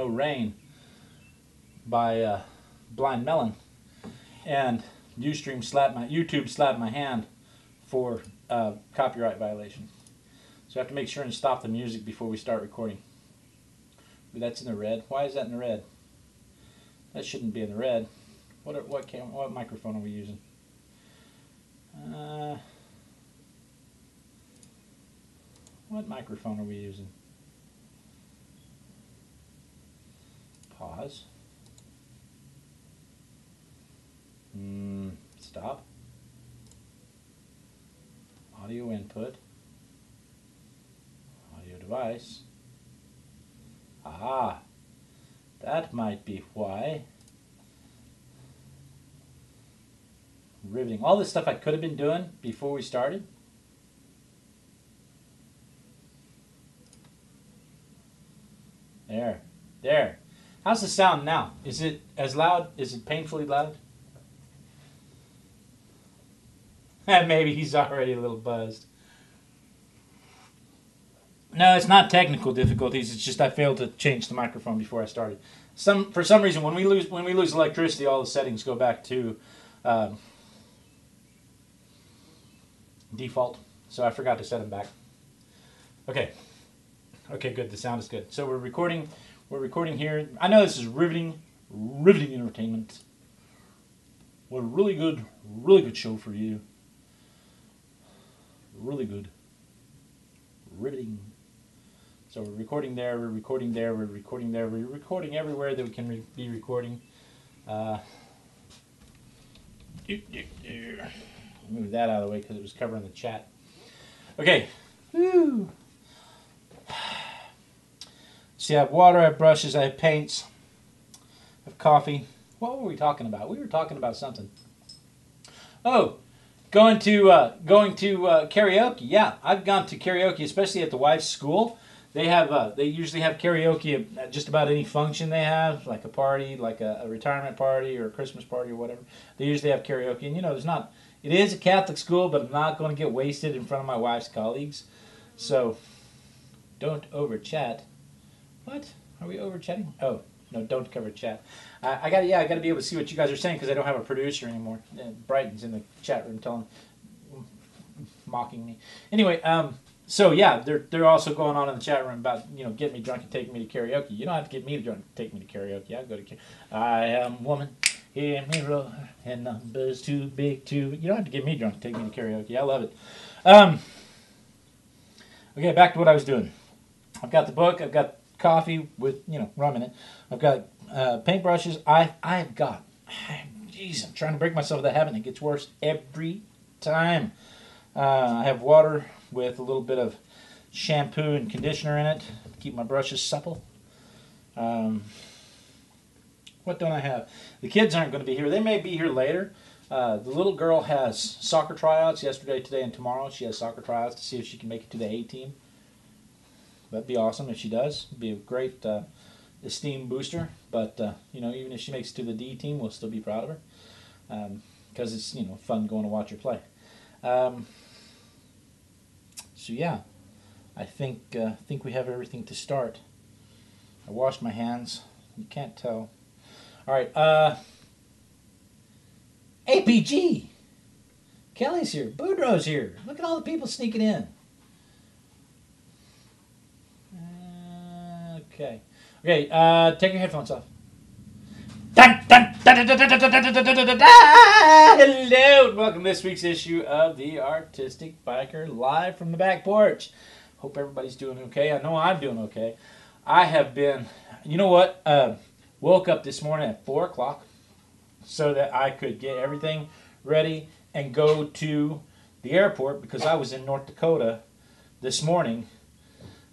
No Rain by uh, Blind Melon, and UStream slapped my YouTube slapped my hand for uh, copyright violation. So I have to make sure and stop the music before we start recording. But That's in the red. Why is that in the red? That shouldn't be in the red. What are, what cam what microphone are we using? Uh, what microphone are we using? Pause. Mm, stop. Audio input. Audio device. Ah, that might be why. Riveting. All this stuff I could have been doing before we started. There. There. How's the sound now? Is it as loud? Is it painfully loud? Maybe he's already a little buzzed. No, it's not technical difficulties. It's just I failed to change the microphone before I started. Some for some reason when we lose when we lose electricity, all the settings go back to um, default. So I forgot to set them back. Okay. Okay, good. The sound is good. So we're recording. We're recording here. I know this is riveting, riveting entertainment. What a really good, really good show for you. Really good. Riveting. So we're recording there, we're recording there, we're recording there, we're recording everywhere that we can re be recording. Uh, move that out of the way because it was covering the chat. Okay. See, I have water, I have brushes, I have paints, I have coffee. What were we talking about? We were talking about something. Oh, going to uh, going to uh, karaoke. Yeah, I've gone to karaoke, especially at the wife's school. They have uh, they usually have karaoke at just about any function they have, like a party, like a, a retirement party or a Christmas party or whatever. They usually have karaoke, and you know, there's not. It is a Catholic school, but I'm not going to get wasted in front of my wife's colleagues. So, don't over chat. What? Are we over chatting? Oh, no, don't cover chat. I, I got yeah, I got to be able to see what you guys are saying because I don't have a producer anymore. Brighton's in the chat room telling, mocking me. Anyway, um, so yeah, they're they're also going on in the chat room about you know get me drunk and take me to karaoke. You don't have to get me drunk and take me to karaoke. I go to. I am woman. Hear me roar, and numbers too big to. You don't have to get me drunk and take me to karaoke. I love it. Um, okay, back to what I was doing. I've got the book. I've got coffee with you know rum in it. I've got uh, paintbrushes. I I've got. Jeez, I'm trying to break myself of the habit. It gets worse every time. Uh, I have water with a little bit of shampoo and conditioner in it to keep my brushes supple. Um, what don't I have? The kids aren't going to be here. They may be here later. Uh, the little girl has soccer tryouts yesterday, today, and tomorrow. She has soccer tryouts to see if she can make it to the A team. That'd be awesome if she does. Be a great uh, esteem booster. But uh, you know, even if she makes it to the D team, we'll still be proud of her because um, it's you know fun going to watch her play. Um, so yeah, I think uh, think we have everything to start. I washed my hands. You can't tell. All right. Uh, APG. Kelly's here. Boudreaux's here. Look at all the people sneaking in. Okay. Okay, uh, take your headphones off. Hello, and welcome to this week's issue of the Artistic Biker live from the back porch. Hope everybody's doing okay. I know I'm doing okay. I have been, you know what? Uh, woke up this morning at 4 o'clock so that I could get everything ready and go to the airport because I was in North Dakota this morning.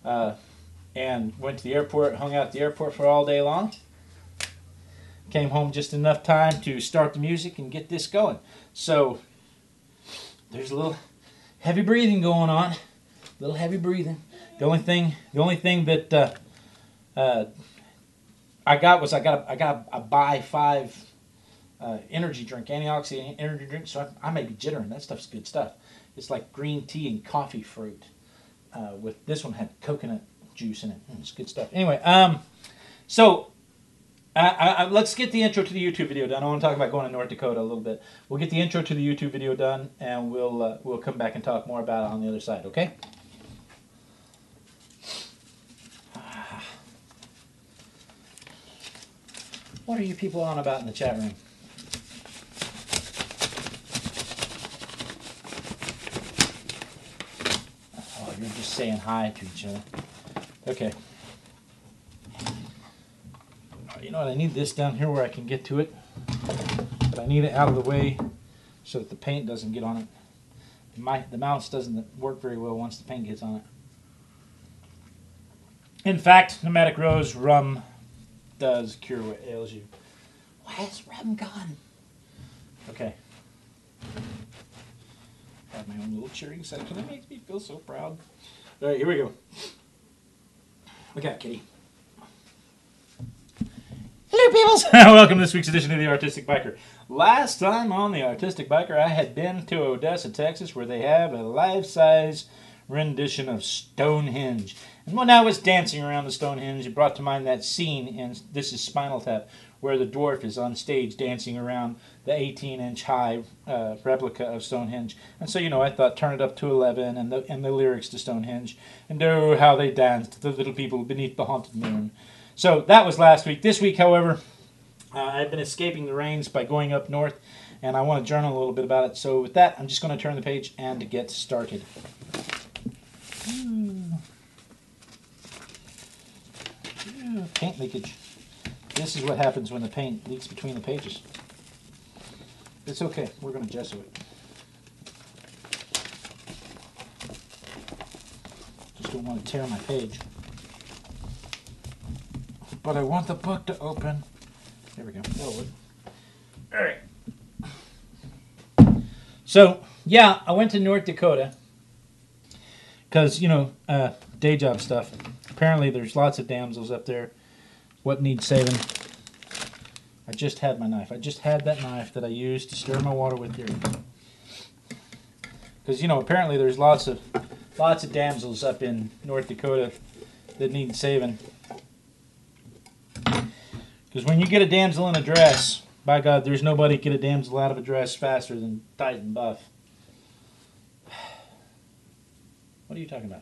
Uh, and went to the airport, hung out at the airport for all day long. Came home just enough time to start the music and get this going. So there's a little heavy breathing going on. A little heavy breathing. The only thing, the only thing that uh, uh, I got was I got a, I got a, a Bai5 uh, energy drink, antioxidant energy drink. So I, I, may be jittering. That stuff's good stuff. It's like green tea and coffee fruit. Uh, with this one had coconut juice in it. It's good stuff. Anyway, um, So, I, I, let's get the intro to the YouTube video done. I want to talk about going to North Dakota a little bit. We'll get the intro to the YouTube video done, and we'll uh, we'll come back and talk more about it on the other side. Okay? What are you people on about in the chat room? Oh, you're just saying hi to each other. Okay. You know what? I need this down here where I can get to it. But I need it out of the way so that the paint doesn't get on it. My, the mouse doesn't work very well once the paint gets on it. In fact, Nomadic Rose rum does cure what ails you. Why is rum gone? Okay. I have my own little cheering section. That makes me feel so proud. All right, here we go. Look out, kitty. Hello, peoples! Welcome to this week's edition of the Artistic Biker. Last time on the Artistic Biker, I had been to Odessa, Texas, where they have a life-size rendition of Stonehenge. And when I was dancing around the Stonehenge, it brought to mind that scene in This is Spinal Tap, where the dwarf is on stage dancing around the 18 inch high uh, replica of Stonehenge. And so, you know, I thought turn it up to 11 and the, and the lyrics to Stonehenge. And oh, how they danced, the little people beneath the haunted moon. So that was last week. This week, however, uh, I've been escaping the rains by going up north, and I want to journal a little bit about it. So with that, I'm just going to turn the page and get started. paint leakage. This is what happens when the paint leaks between the pages. It's okay. We're going to gesso it. Just don't want to tear my page. But I want the book to open. There we go. All right. So, yeah, I went to North Dakota because, you know, uh, day job stuff. Apparently, there's lots of damsels up there. What needs saving? I just had my knife. I just had that knife that I used to stir my water with here. Because you know, apparently there's lots of lots of damsels up in North Dakota that need saving. Because when you get a damsel in a dress, by God, there's nobody get a damsel out of a dress faster than Titan Buff. What are you talking about?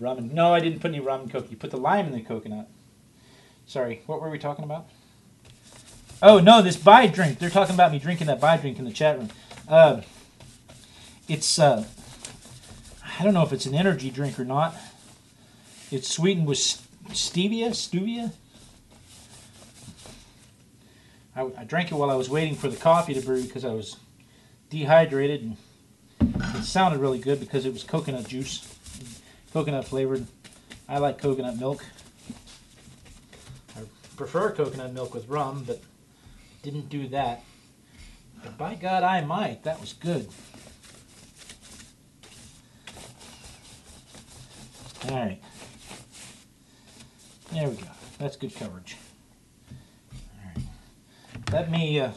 Rum and no, I didn't put any rum and coke. You put the lime in the coconut. Sorry, what were we talking about? Oh no, this Bai drink. They're talking about me drinking that Bai drink in the chat room. Uh, it's uh, I don't know if it's an energy drink or not. It's sweetened with stevia, stevia. I, I drank it while I was waiting for the coffee to brew because I was dehydrated and it sounded really good because it was coconut juice coconut flavored. I like coconut milk. Prefer coconut milk with rum, but didn't do that. But by God, I might. That was good. All right. There we go. That's good coverage. All right. Let me uh,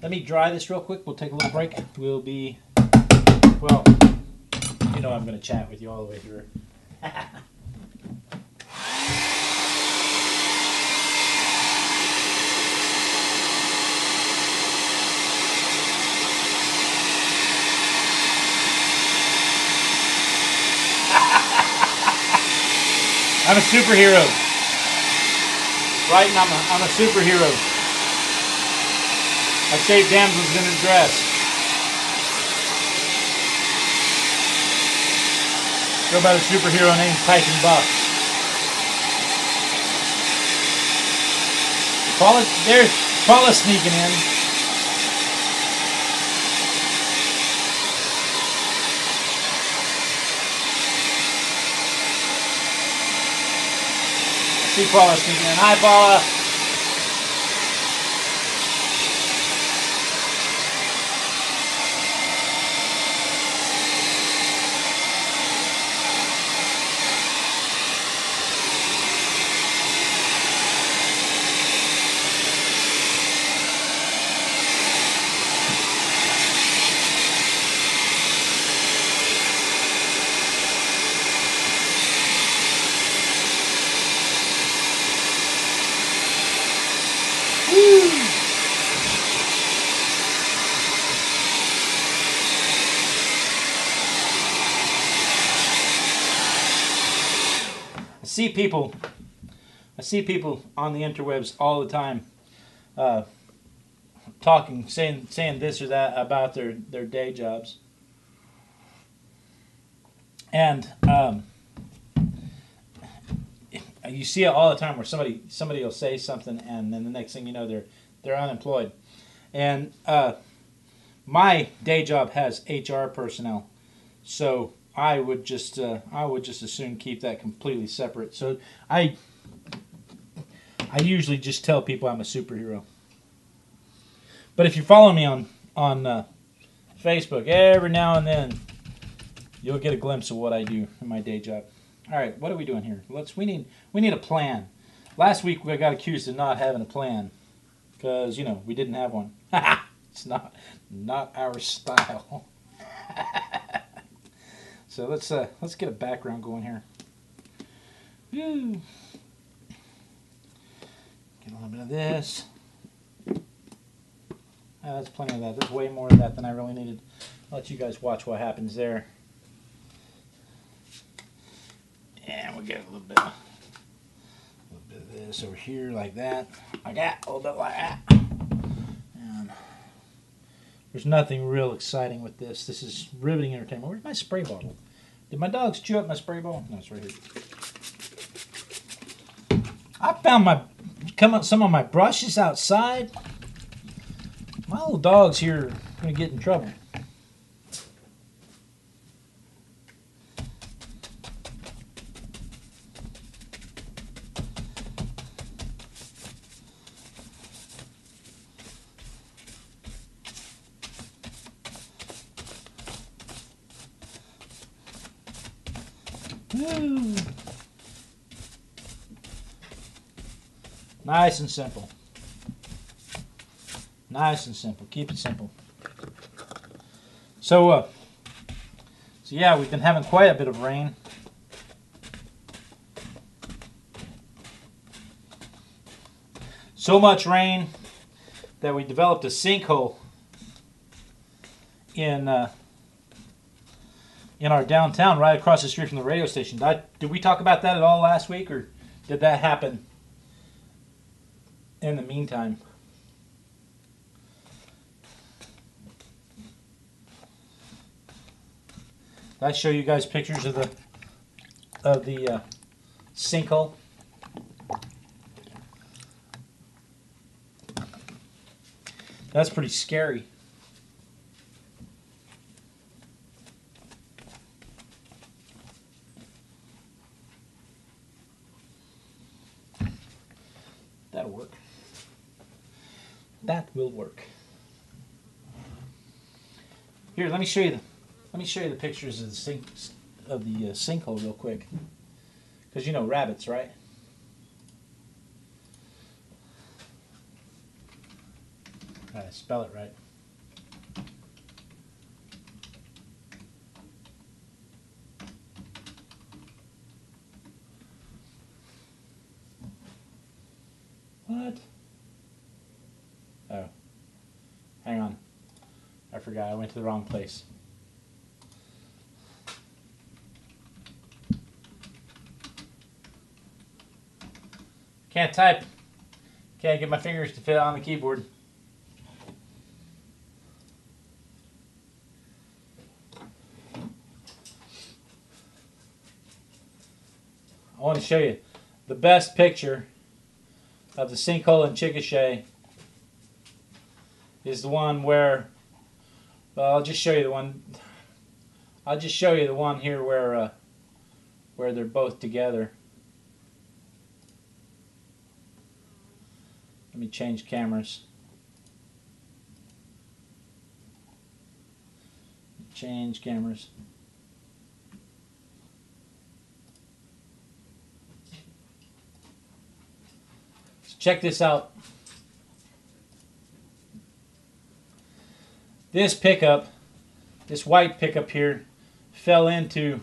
let me dry this real quick. We'll take a little break. We'll be well you know I'm going to chat with you all the way through. I'm a superhero. Right, and I'm a, I'm a superhero. I save damsels in distress. Go by the superhero named Titan Buff. Paula, there's Paula sneaking in. See Paula sneaking in. Hi, Paula. People, I see people on the interwebs all the time, uh, talking, saying saying this or that about their their day jobs, and um, you see it all the time where somebody somebody will say something, and then the next thing you know they're they're unemployed, and uh, my day job has HR personnel, so I would just uh, I would just as soon keep that completely separate. So I I usually just tell people I'm a superhero. But if you follow me on on uh, Facebook, every now and then you'll get a glimpse of what I do in my day job. All right, what are we doing here? Let's we need we need a plan. Last week we got accused of not having a plan because you know we didn't have one. it's not not our style. So let's uh, let's get a background going here. Woo. Get a little bit of this. Oh, that's plenty of that. There's way more of that than I really needed. I'll let you guys watch what happens there. And we'll get a little bit, a little bit of this over here like that, like that, a little bit like that. And there's nothing real exciting with this. This is riveting entertainment. Where's my spray bottle? Did my dogs chew up my spray ball? No, it's right here. I found my come up some of my brushes outside. My little dogs here are gonna get in trouble. Nice and simple. Nice and simple. Keep it simple. So, uh, so yeah, we've been having quite a bit of rain. So much rain that we developed a sinkhole in uh, in our downtown, right across the street from the radio station. Did, I, did we talk about that at all last week, or did that happen in the meantime? I show you guys pictures of the of the uh, sinkhole? That's pretty scary. That'll work. That will work. Here, let me show you the let me show you the pictures of the sink of the uh, sinkhole real quick. Because you know rabbits, right? Gotta spell it right. What? Oh. Hang on. I forgot. I went to the wrong place. Can't type. Can't get my fingers to fit on the keyboard. I want to show you the best picture of the sinkhole in Chickasha is the one where, well, I'll just show you the one, I'll just show you the one here where, uh, where they're both together. Let me change cameras. Change cameras. Check this out. This pickup, this white pickup here, fell into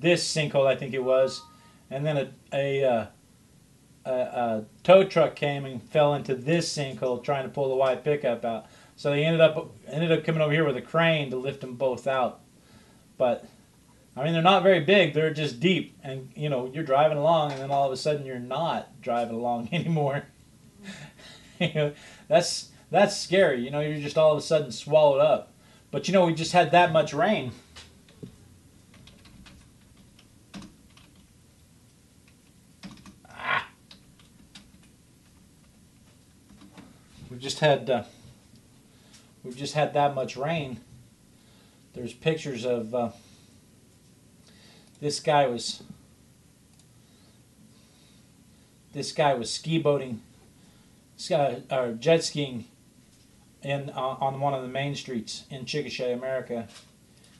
this sinkhole, I think it was, and then a, a, uh, a, a tow truck came and fell into this sinkhole trying to pull the white pickup out. So they ended up ended up coming over here with a crane to lift them both out. But I mean, they're not very big. They're just deep, and you know, you're driving along, and then all of a sudden, you're not driving along anymore. you know, that's that's scary. You know, you're just all of a sudden swallowed up. But you know, we just had that much rain. Ah. We've just had uh, we've just had that much rain. There's pictures of. Uh, this guy was this guy was ski boating This guy or jet skiing in uh, on one of the main streets in Chickasha, America,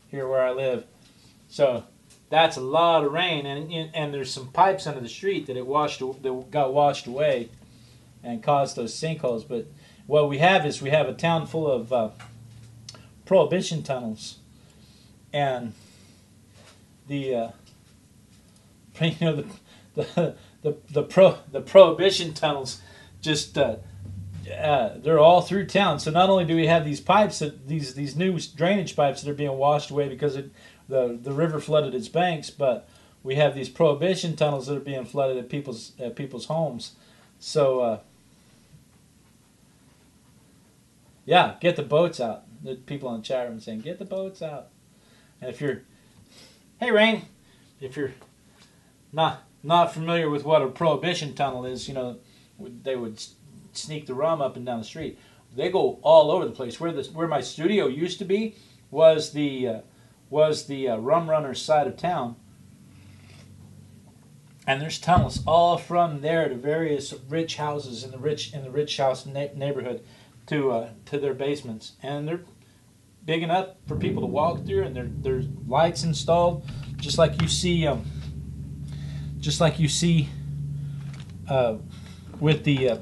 here where I live. So that's a lot of rain, and and there's some pipes under the street that it washed that got washed away, and caused those sinkholes. But what we have is we have a town full of uh, prohibition tunnels, and the uh, you know the the the, the pro the prohibition tunnels just uh, they're all through town. So not only do we have these pipes that these these new drainage pipes that are being washed away because it, the the river flooded its banks, but we have these prohibition tunnels that are being flooded at people's at people's homes. So uh, yeah, get the boats out. The people on the chat room saying, "Get the boats out." And if you're, hey Rain, if you're not not familiar with what a prohibition tunnel is, you know, they would sneak the rum up and down the street. They go all over the place. Where the where my studio used to be was the uh, was the uh, rum runners side of town, and there's tunnels all from there to various rich houses in the rich in the rich house na- neighborhood to uh, to their basements, and they're big enough for people to walk through, and there there's lights installed, just like you see um, just like you see uh, with the uh,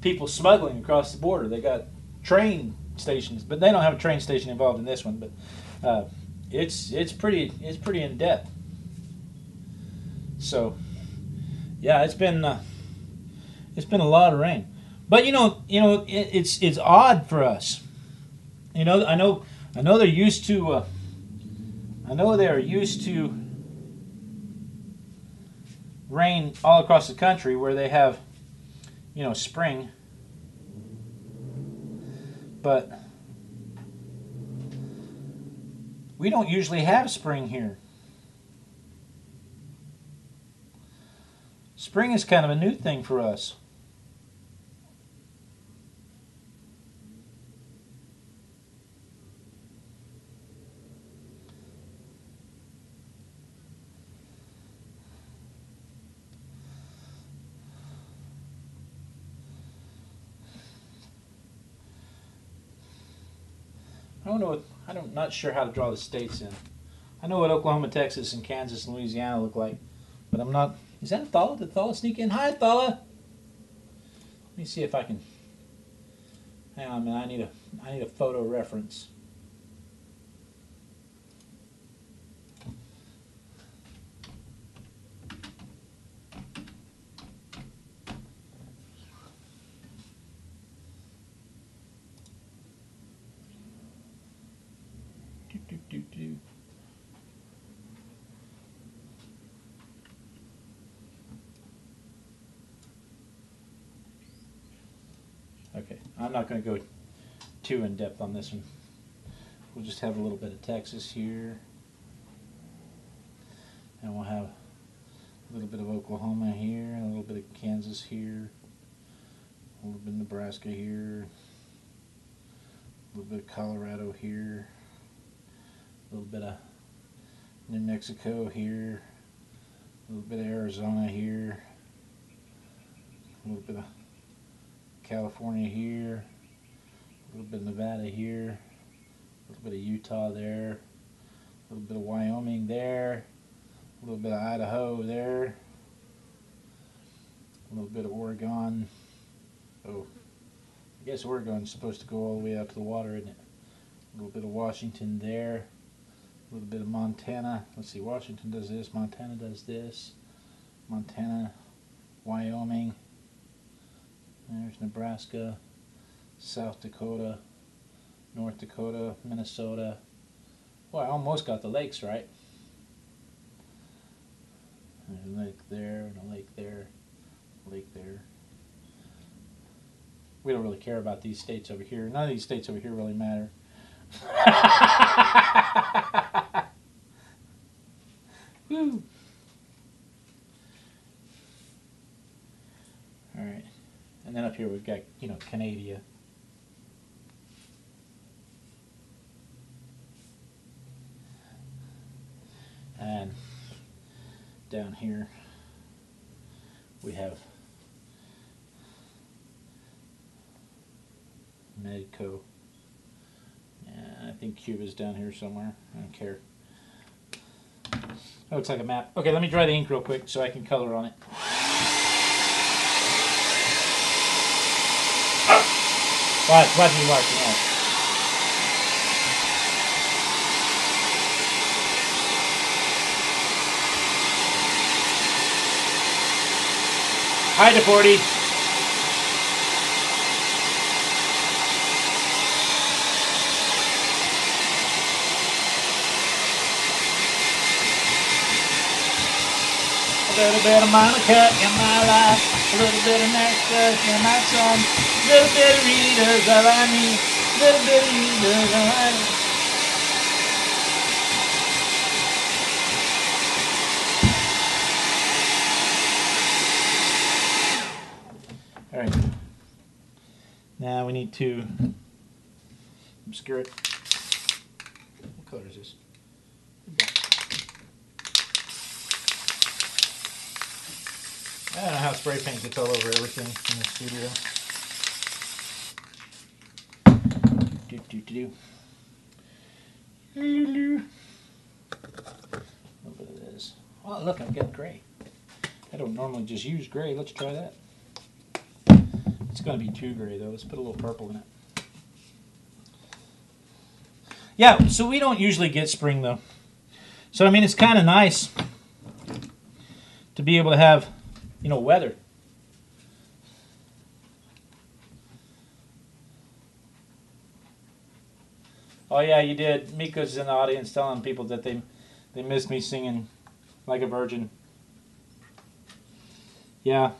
people smuggling across the border. They got train stations, but they don't have a train station involved in this one. But uh, it's it's pretty it's pretty in depth. So yeah, it's been uh, it's been a lot of rain. But you know, you know, it, it's it's odd for us. You know, I know I know they're used to. Uh, I know they are used to rain all across the country where they have, you know, spring. But we don't usually have spring here. Spring is kind of a new thing for us. I don't know. What, I don't not sure how to draw the states in. I know what Oklahoma, Texas, and Kansas and Louisiana look like, but I'm not. Is that a Thala? Did Thala sneak in? Hi, Thala. Let me see if I can. Hang on, man. I need a. I need a photo reference. do, do. Okay, I'm not going to go too in depth on this one. We'll just have a little bit of Texas here. And we'll have a little bit of Oklahoma here, a little bit of Kansas here, a little bit of Nebraska here, a little bit of Colorado here a little bit of New Mexico here, a little bit of Arizona here, a little bit of California here, a little bit of Nevada here, a little bit of Utah there, a little bit of Wyoming there, a little bit of Idaho there, a little bit of Oregon. Oh, I guess Oregon's supposed to go all the way out to the water, isn't it? A little bit of Washington there a little bit of Montana. Let's see, Washington does this, Montana does this, Montana, Wyoming, there's Nebraska, South Dakota, North Dakota, Minnesota. Well, I almost got the lakes right. There's a lake there, and a lake there, a lake there. We don't really care about these states over here. None of these states over here really matter. Woo. All right. And then up here we've got, you know, Canada. And down here we have Medco. Yeah, I think Cuba's down here somewhere. I don't care. Oh, that looks like a map. Okay, let me dry the ink real quick so I can color on it. Watch, watch me watching that. Hi, Deporty. A little bit of Monica in my life, a little bit of Nexus in my son, a all I all I. All right. Now we need to obscure it. What color is this? I don't know how spray paint gets all over everything in the studio. Do do do. A little this. Oh, look, I've got gray. I don't normally just use gray. Let's try that. It's going to be too gray though. Let's put a little purple in it. Yeah, so we don't usually get spring though. So I mean, it's kind of nice to be able to have, you know, weather. Oh yeah, you did. Miko's in the audience telling people that they they missed me singing like a virgin. Yeah.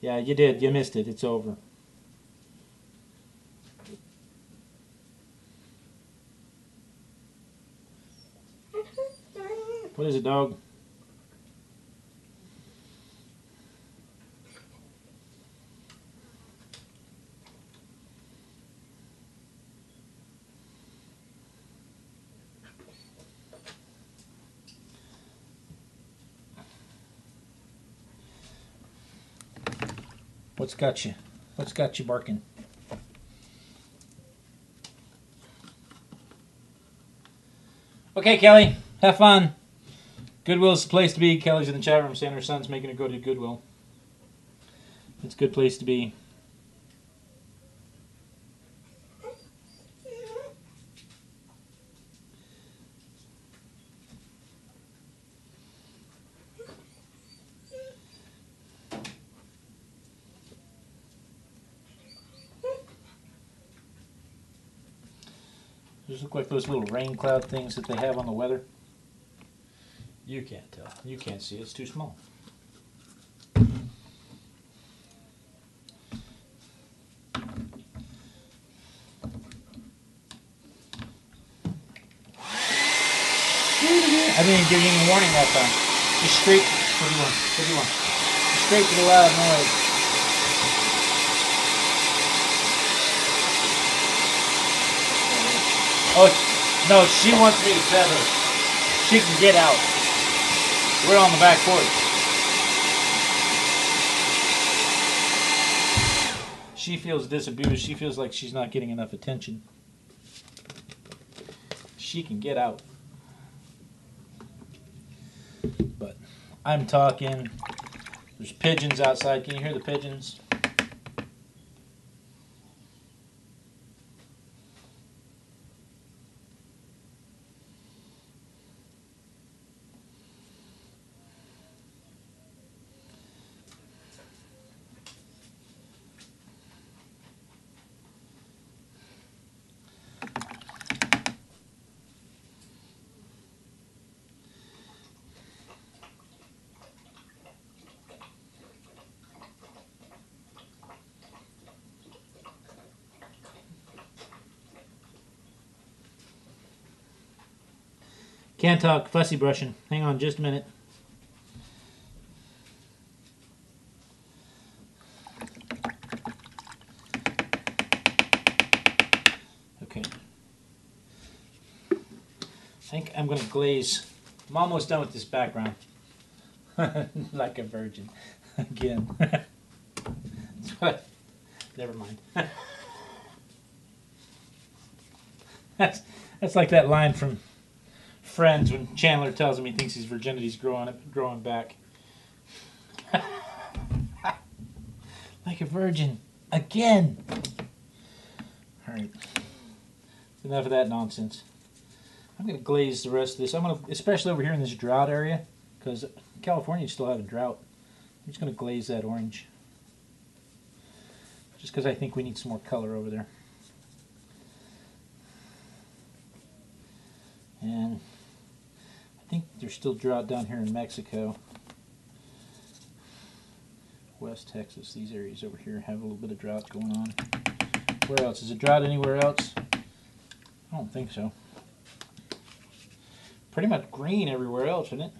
Yeah, you did. You missed it. It's over. What is it, dog? What's got you? What's got you barking? Okay, Kelly, have fun. Goodwill's the place to be. Kelly's in the chat room saying her son's making her go to Goodwill. It's a good place to be. Those little rain cloud things that they have on the weather. You can't tell. You can't see. It's too small. I didn't give you any warning that time. Just straight. What do you want? What do you want? Just straight to the loud noise. Oh, no, she wants me to pet her. She can get out. We're on the back porch. She feels disabused. She feels like she's not getting enough attention. She can get out. But I'm talking. There's pigeons outside. Can you hear the pigeons? Can't talk. Fussy brushing. Hang on just a minute. Okay. I think I'm going to glaze. I'm almost done with this background. like a virgin. Again. Never mind. that's, that's like that line from Friends when Chandler tells him he thinks his virginity's growing growing back. like a virgin. Again. Alright. Enough of that nonsense. I'm to glaze the rest of this. I'm to, especially over here in this drought area, because California still have a drought. I'm just to glaze that orange. Just because I think we need some more color over there. And I think there's still drought down here in Mexico. West Texas, these areas over here have a little bit of drought going on. Where else? Is it drought anywhere else? I don't think so. Pretty much green everywhere else, isn't it?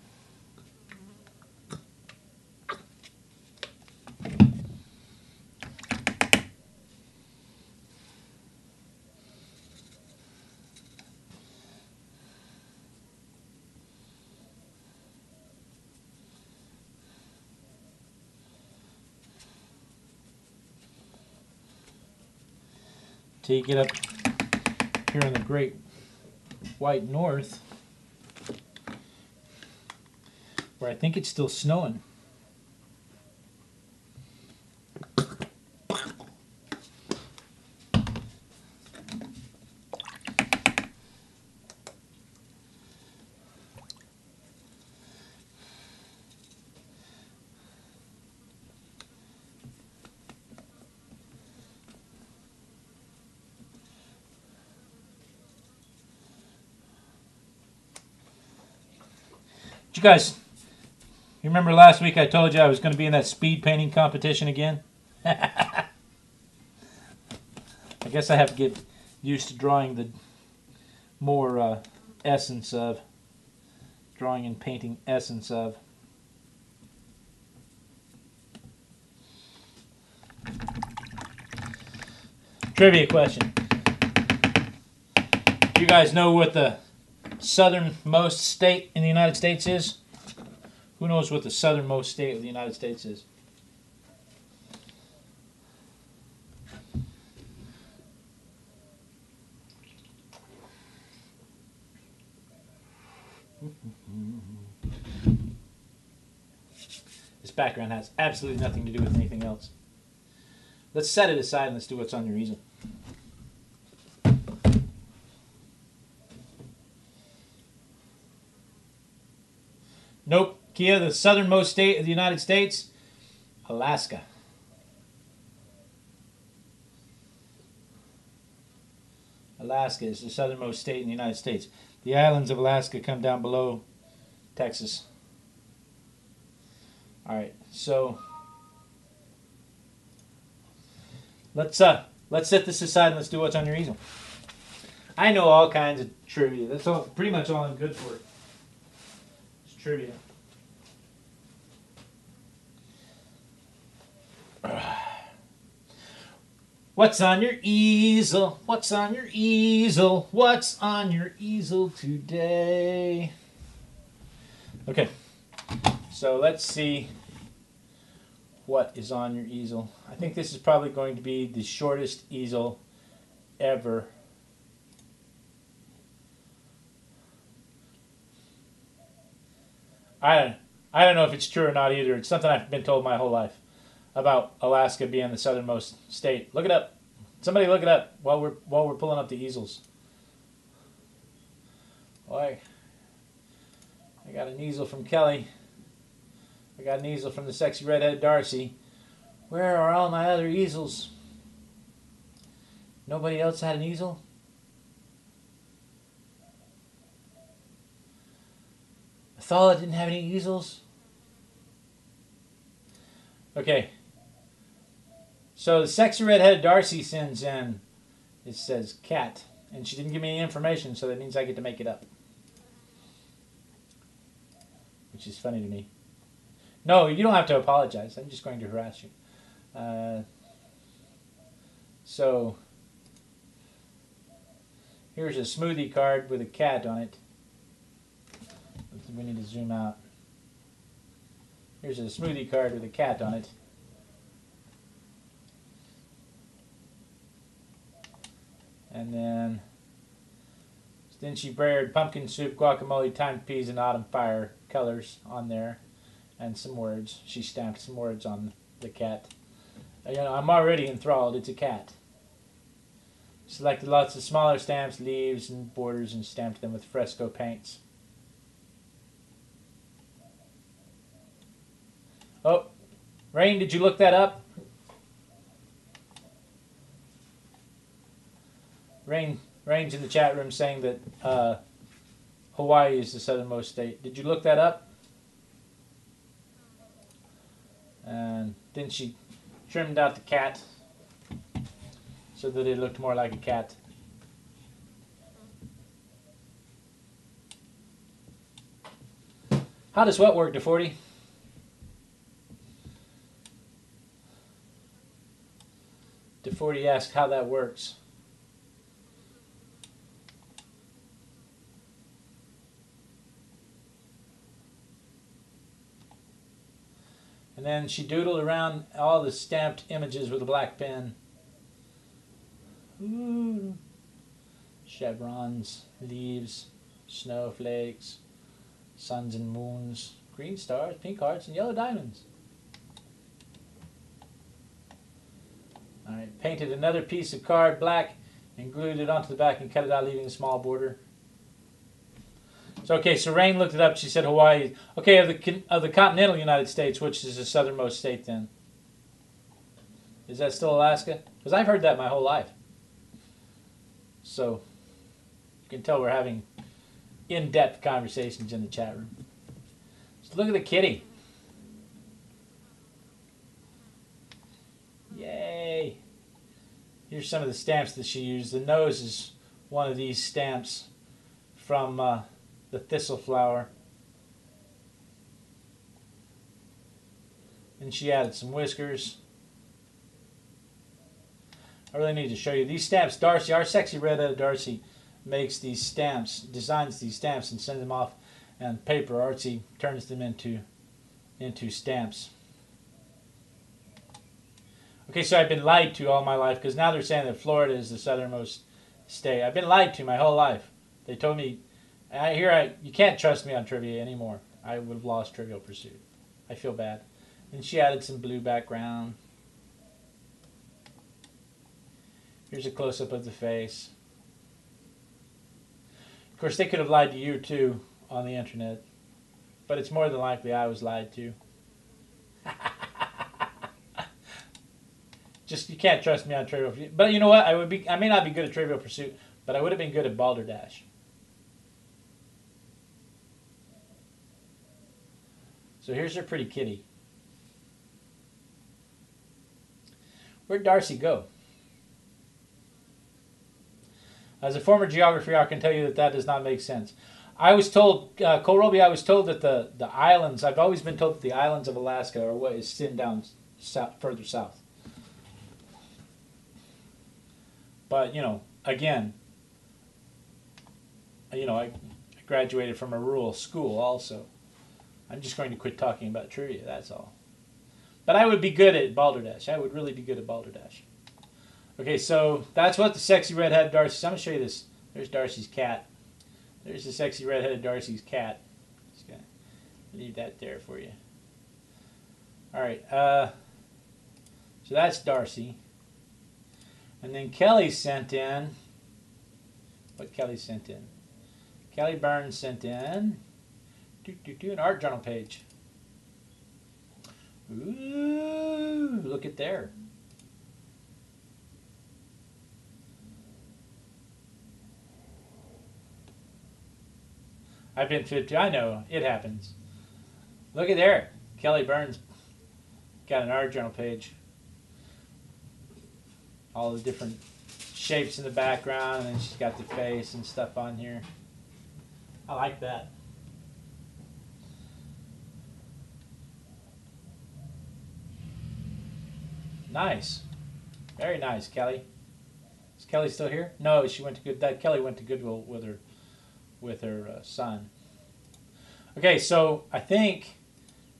Till you get up here in the great white north where I think it's still snowing. Guys, you remember last week I told you I was going to be in that speed painting competition again? I guess I have to get used to drawing the more uh, essence of, drawing and painting essence of. Trivia question. You guys know what the southernmost state in the United States is? Who knows what the southernmost state of the United States is? This background has absolutely nothing to do with anything else. Let's set it aside and let's do what's on your easel. Nope. Kia, the southernmost state of the United States, Alaska. Alaska is the southernmost state in the United States. The islands of Alaska come down below Texas. All right, so let's uh let's set this aside and let's do what's on your easel. I know all kinds of trivia. That's all pretty much all I'm good for trivia. What's on your easel? What's on your easel? What's on your easel today? Okay, so let's see what is on your easel. I think this is probably going to be the shortest easel ever I don't, I don't know if it's true or not either. It's something I've been told my whole life about Alaska being the southernmost state. Look it up. Somebody look it up while we're while we're pulling up the easels. Boy, I got an easel from Kelly. I got an easel from the sexy redhead Darcy. Where are all my other easels? Nobody else had an easel? Thala didn't have any easels. Okay. So the sexy redheaded Darcy sends in, it says cat. And she didn't give me any information, so that means I get to make it up. which is funny to me. No, you don't have to apologize. I'm just going to harass you. Uh, so here's a smoothie card with a cat on it. We need to zoom out. Here's a smoothie card with a cat on it. And then she brayered pumpkin soup, guacamole, timed peas, and autumn fire colors on there, and some words. She stamped some words on the cat. Uh, you know, I'm already enthralled. It's a cat. Selected lots of smaller stamps, leaves, and borders, and stamped them with fresco paints. Oh, Rain, did you look that up? Rain, Rain's in the chat room saying that uh, Hawaii is the southernmost state. Did you look that up? And then she trimmed out the cat so that it looked more like a cat. How does what work, DeForty? DeForty asked how that works. And then she doodled around all the stamped images with a black pen. Ooh. Chevrons, leaves, snowflakes, suns and moons, green stars, pink hearts, and yellow diamonds. Alright, painted another piece of card black and glued it onto the back and cut it out, leaving a small border. So okay, so Rain looked it up. She said Hawaii. Okay, of the of the continental United States, which is the southernmost state? Then is that still Alaska? Because I've heard that my whole life. So you can tell we're having in-depth conversations in the chat room. So look at the kitty. Yay! Here's some of the stamps that she used. The nose is one of these stamps from. Uh, the thistle flower. And she added some whiskers. I really need to show you these stamps. Darcy, our sexy redheaded Darcy, makes these stamps, designs these stamps, and sends them off on paper. Artsy turns them into into stamps. Okay, so I've been lied to all my life because now they're saying that Florida is the southernmost state. I've been lied to my whole life. They told me I here I you can't trust me on trivia anymore. I would have lost Trivial Pursuit. I feel bad. And she added some blue background. Here's a close up of the face. Of course, they could have lied to you too on the internet, but it's more than likely I was lied to. Just you can't trust me on Trivial Pursuit. But you know what? I would be. I may not be good at Trivial Pursuit, but I would have been good at Balderdash. So here's her pretty kitty. Where'd Darcy go? As a former geographer, I can tell you that that does not make sense. I was told, uh, I was told that the, the islands, I've always been told that the islands of Alaska are what is sitting down south, further south. But, you know, again, you know, I graduated from a rural school also. I'm just going to quit talking about trivia, that's all. But I would be good at Balderdash. I would really be good at Balderdash. Okay, so that's what the sexy redhead Darcy. I'm going to show you this. There's Darcy's cat. There's the sexy redheaded Darcy's cat. Just going to leave that there for you. All right, uh, so that's Darcy. And then Kelly sent in, what Kelly sent in? Kelly Burns sent in do, do, do, an art journal page. Ooh, look at there. I've been 50. I know, it happens. Look at there. Kelly Burns got an art journal page. All the different shapes in the background, and she's got the face and stuff on here. I like that. Nice. Very nice, Kelly. Is Kelly still here? No, she went to good. That Kelly went to Goodwill with her, with her uh, son. Okay, so I think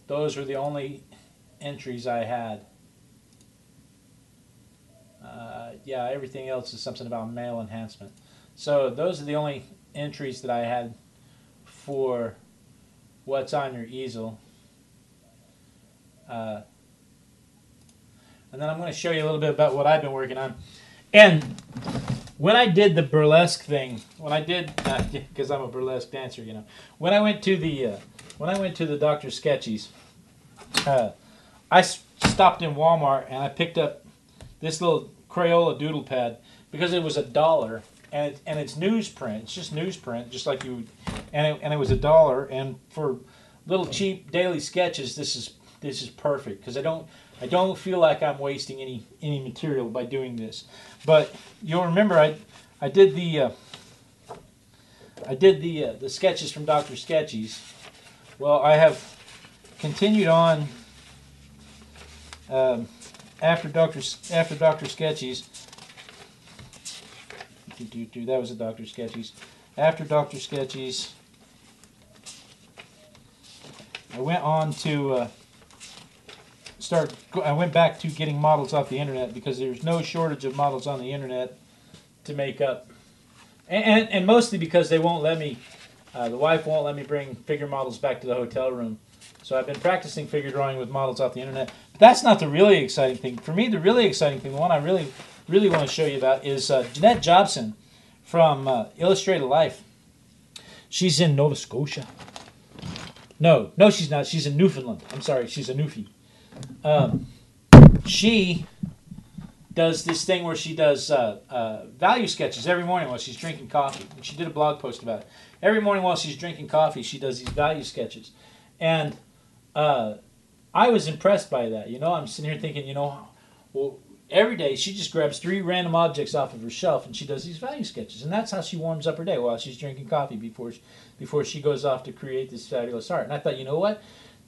those were the only entries I had. Uh, yeah, everything else is something about male enhancement. So those are the only entries that I had for what's on your easel. Uh, and then I'm going to show you a little bit about what I've been working on. And when I did the burlesque thing, when I did, because I'm a burlesque dancer, you know, when I went to the uh, when I went to the Dr. Sketchy's, uh, I stopped in Walmart and I picked up this little Crayola doodle pad because it was a dollar and it, and it's newsprint. It's just newsprint, just like you, and it, and it was a dollar. And for little cheap daily sketches, this is this is perfect because I don't I don't feel like I'm wasting any any material by doing this. But you'll remember I I did the uh, I did the uh, the sketches from Dr. Sketchy's. Well, I have continued on um, after Dr. after Dr. Do that was a Dr. Sketchy's. After Dr. Sketchy's, I went on to. Uh, start. I went back to getting models off the internet because there's no shortage of models on the internet to make up, and and, and mostly because they won't let me. Uh, the wife won't let me bring figure models back to the hotel room. So I've been practicing figure drawing with models off the internet. But that's not the really exciting thing. For me, the really exciting thing, the one I really, really want to show you about, is uh, Jeanette Jobson from uh, Illustrated Life. She's in Nova Scotia. No, no, she's not. She's in Newfoundland. I'm sorry, she's a Newfie. Um, she does this thing where she does uh, uh, value sketches every morning while she's drinking coffee. And she did a blog post about it. Every morning while she's drinking coffee, she does these value sketches. And uh, I was impressed by that. You know, I'm sitting here thinking, you know, well, every day she just grabs three random objects off of her shelf and she does these value sketches. And that's how she warms up her day while she's drinking coffee before she, before she goes off to create this fabulous art. And I thought, you know what?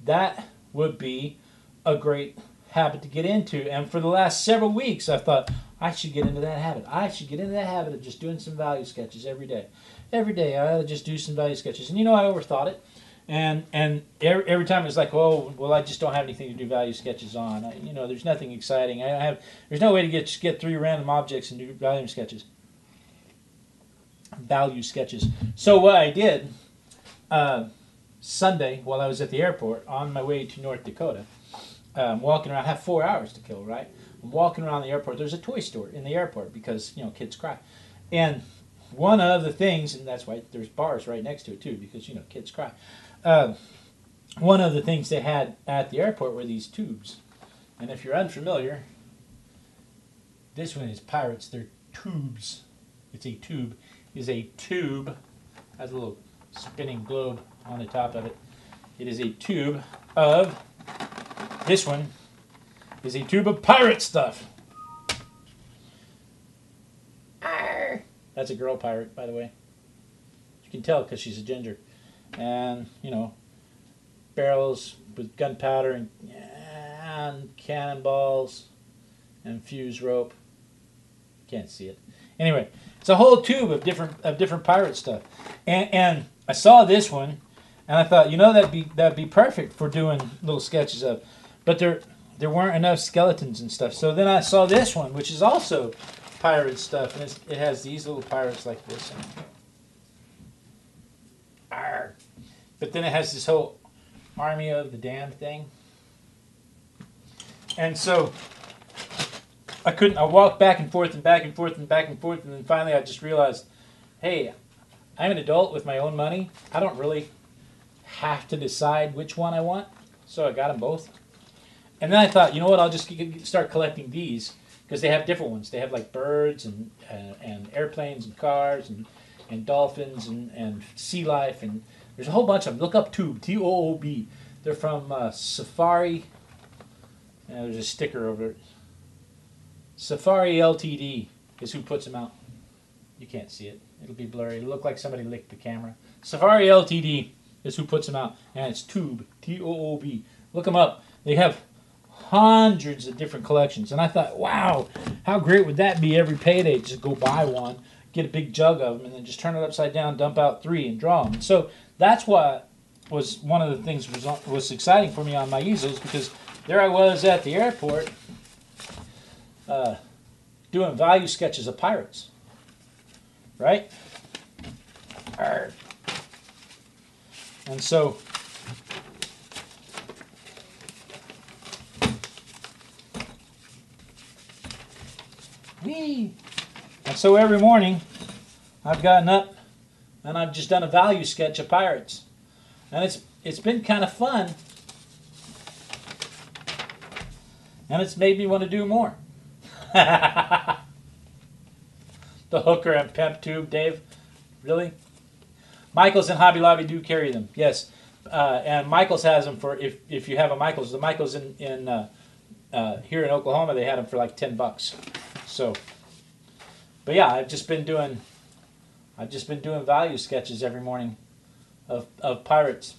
That would be a great habit to get into. And for the last several weeks, I've thought I should get into that habit. I should get into that habit of just doing some value sketches every day. Every day, I ought to just do some value sketches. And you know, I overthought it. And and every, every time it's like, oh, well, I just don't have anything to do value sketches on. I, you know, there's nothing exciting. I have there's no way to get get three random objects and do value sketches. Value sketches. So what I did uh, Sunday while I was at the airport on my way to North Dakota um, walking around. I have four hours to kill, right? I'm walking around the airport. There's a toy store in the airport because you know kids cry, and one of the things, and that's why there's bars right next to it too, because you know kids cry. Uh, one of the things they had at the airport were these tubes, and if you're unfamiliar, this one is pirates. They're tubes. It's a tube. Is a tube has a little spinning globe on the top of it. It is a tube of this one is a tube of pirate stuff. Arr. That's a girl pirate, by the way. You can tell because she's a ginger. And, you know, barrels with gunpowder and, and cannonballs and fuse rope. Can't see it. Anyway, it's a whole tube of different of different pirate stuff. And, and I saw this one, and I thought, you know, that'd be that'd be perfect for doing little sketches of but there there weren't enough skeletons and stuff. So then I saw this one, which is also pirate stuff, and it has these little pirates like this. Arr. But then it has this whole army of the damned thing. And so I couldn't, I walked back and forth and back and forth and back and forth, and then finally I just realized, hey, I'm an adult with my own money. I don't really have to decide which one I want. So I got them both. And then I thought, you know what? I'll just start collecting these because they have different ones. They have like birds and uh, and airplanes and cars and and dolphins and, and sea life and there's a whole bunch of them. Look up Toob T O O B. They're from uh, Safari. Uh, there's a sticker over it. Safari Ltd is who puts them out. You can't see it. It'll be blurry. It'll look like somebody licked the camera. Safari Ltd is who puts them out, and it's Toob T O O B. Look them up. They have hundreds of different collections. And I thought, wow, how great would that be every payday? Just go buy one, get a big jug of them, and then just turn it upside down, dump out three, and draw them. So that's what was one of the things was was exciting for me on my easels because there I was at the airport uh, doing value sketches of pirates, right? Arr. And so And so every morning I've gotten up and I've just done a value sketch of pirates. And it's it's been kind of fun. And it's made me want to do more. the hooker and pimp tube, Dave. Really? Michaels and Hobby Lobby do carry them, yes. Uh, and Michaels has them for if, if you have a Michaels. The Michaels in, in uh, uh, here in Oklahoma, they had them for like 10 bucks. So, but yeah, I've just been doing, I've just been doing value sketches every morning of, of pirates.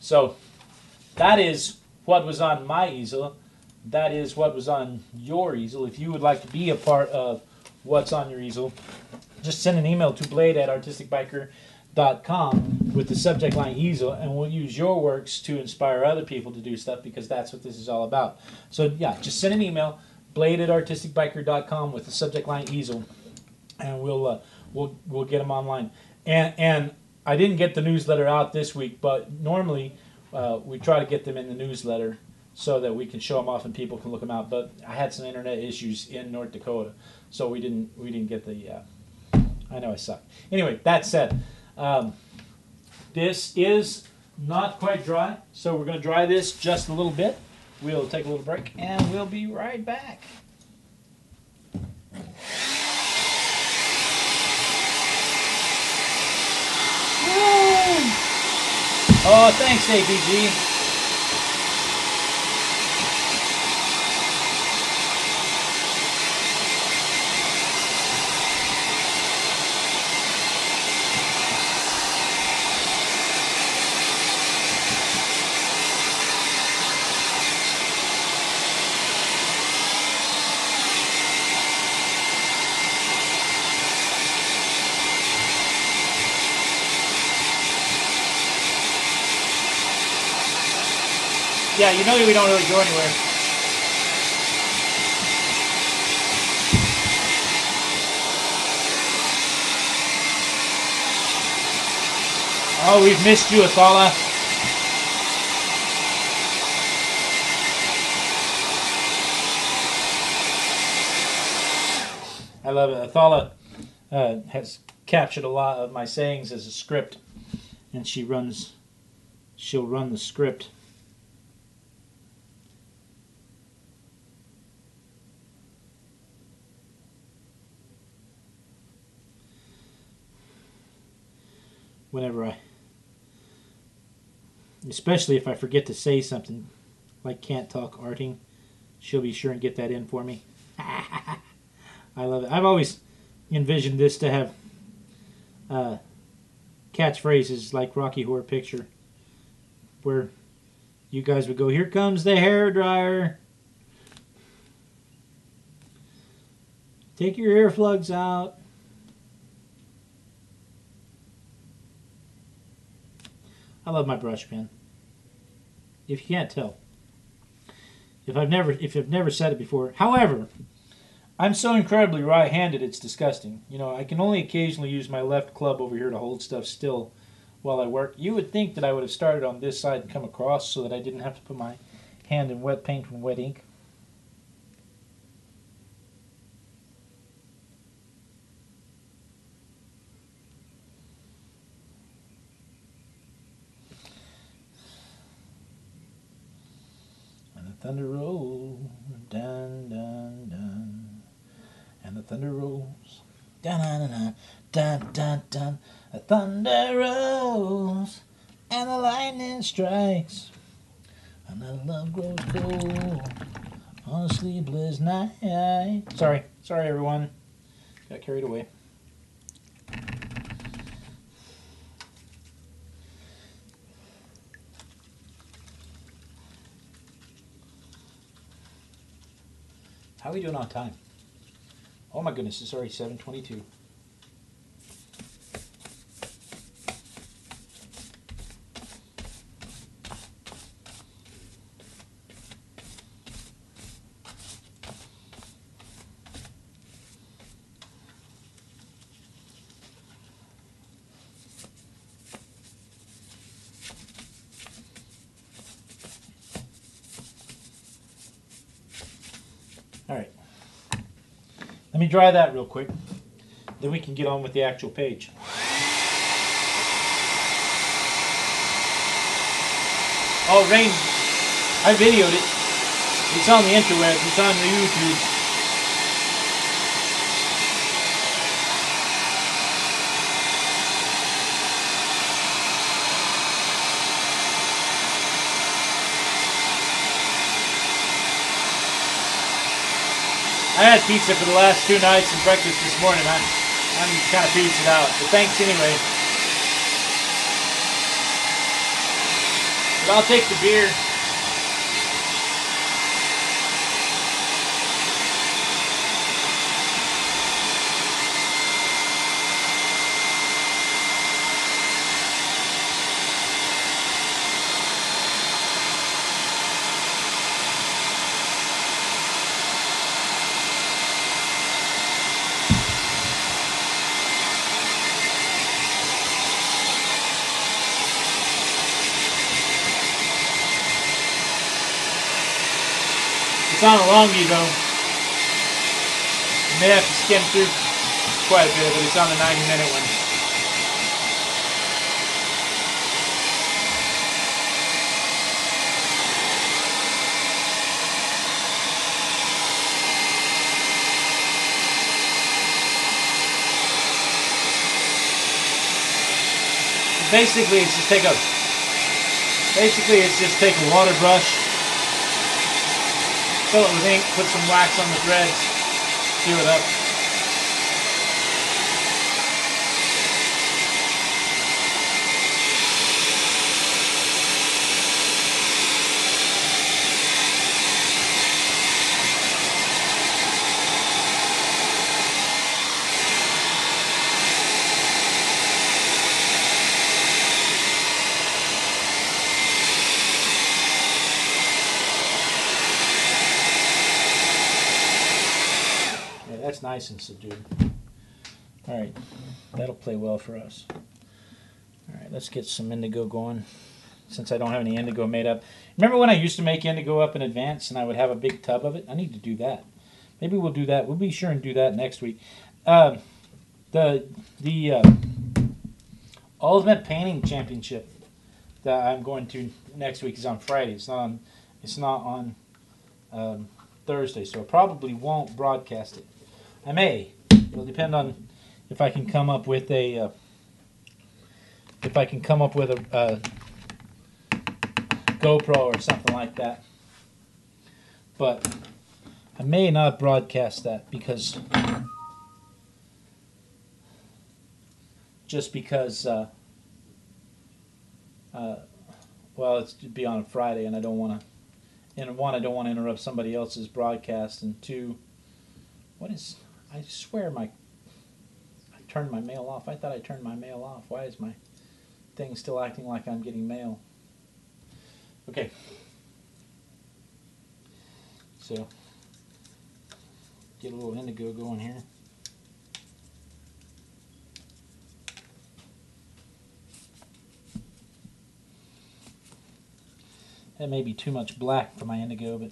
So that is what was on my easel. That is what was on your easel. If you would like to be a part of what's on your easel, just send an email to blade at artisticbiker.com with the subject line easel, and we'll use your works to inspire other people to do stuff because that's what this is all about. So, yeah, just send an email, blade at artisticbiker.com with the subject line easel, and we'll, uh, we'll, we'll get them online. And, and I didn't get the newsletter out this week, but normally uh, we try to get them in the newsletter so that we can show them off and people can look them out. But I had some internet issues in North Dakota, so we didn't we didn't get the. Uh, I know I suck. Anyway, that said, um, this is not quite dry, so we're going to dry this just a little bit. We'll take a little break and we'll be right back. Oh, thanks, APG. Yeah, you know we don't really go anywhere. Oh, we've missed you, Athala. I love it. Athala uh, has captured a lot of my sayings as a script, and she runs. She'll run the script. Whenever I, especially if I forget to say something like can't talk arting, she'll be sure and get that in for me. I love it. I've always envisioned this to have uh, catchphrases like Rocky Horror Picture, where you guys would go, "Here comes the hair dryer." Take your earplugs out. I love my brush pen. If you can't tell. If I've never if you've never said it before. However, I'm so incredibly right-handed it's disgusting. You know, I can only occasionally use my left club over here to hold stuff still while I work. You would think that I would have started on this side and come across so that I didn't have to put my hand in wet paint and wet ink. Thunder rolls, dun dun dun, and the thunder rolls, dun dun dun dun dun dun. The thunder rolls, and the lightning strikes, and the love grows cold on a sleepless night. Sorry, sorry everyone, got carried away. How are we doing on time? Oh my goodness, it's already 722. Me dry that real quick. Then we can get on with the actual page. Oh, rain. I videoed it. It's on the interwebs. It's on the YouTube. I had pizza for the last two nights and breakfast this morning. I'm, I'm kind of pizza out. But thanks anyway. But I'll take the beer. A though. You may have to skim through quite a bit, but it's on the 90 minute one. Basically, it's just take a. Basically, it's just take a water brush fill it with ink, put some wax on the threads, seal it up. Yeah, that's nice and subdued. All right, that'll play well for us. All right, let's get some indigo going. Since I don't have any indigo made up. Remember when I used to make indigo up in advance and I would have a big tub of it? I need to do that. Maybe we'll do that. We'll be sure and do that next week. Uh, the the uh, Ultimate Painting Championship that I'm going to next week is on Friday. It's not on. It's not on um, Thursday, so I probably won't broadcast it. I may. It'll depend on if I can come up with a uh, if I can come up with a, a GoPro or something like that. But I may not broadcast that because just because uh, uh, well it's to be on a Friday and I don't want to and one I don't want to interrupt somebody else's broadcast and two what is I swear my I turned my mail off. I thought I turned my mail off. Why is my thing still acting like I'm getting mail? Okay. So get a little indigo going here. That may be too much black for my indigo, but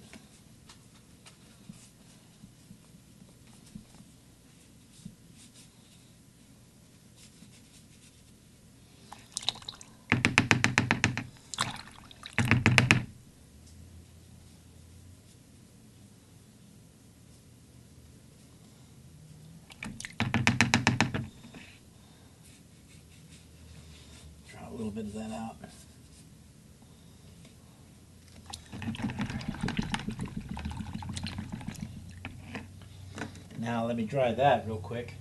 that out. Now let me dry that real quick.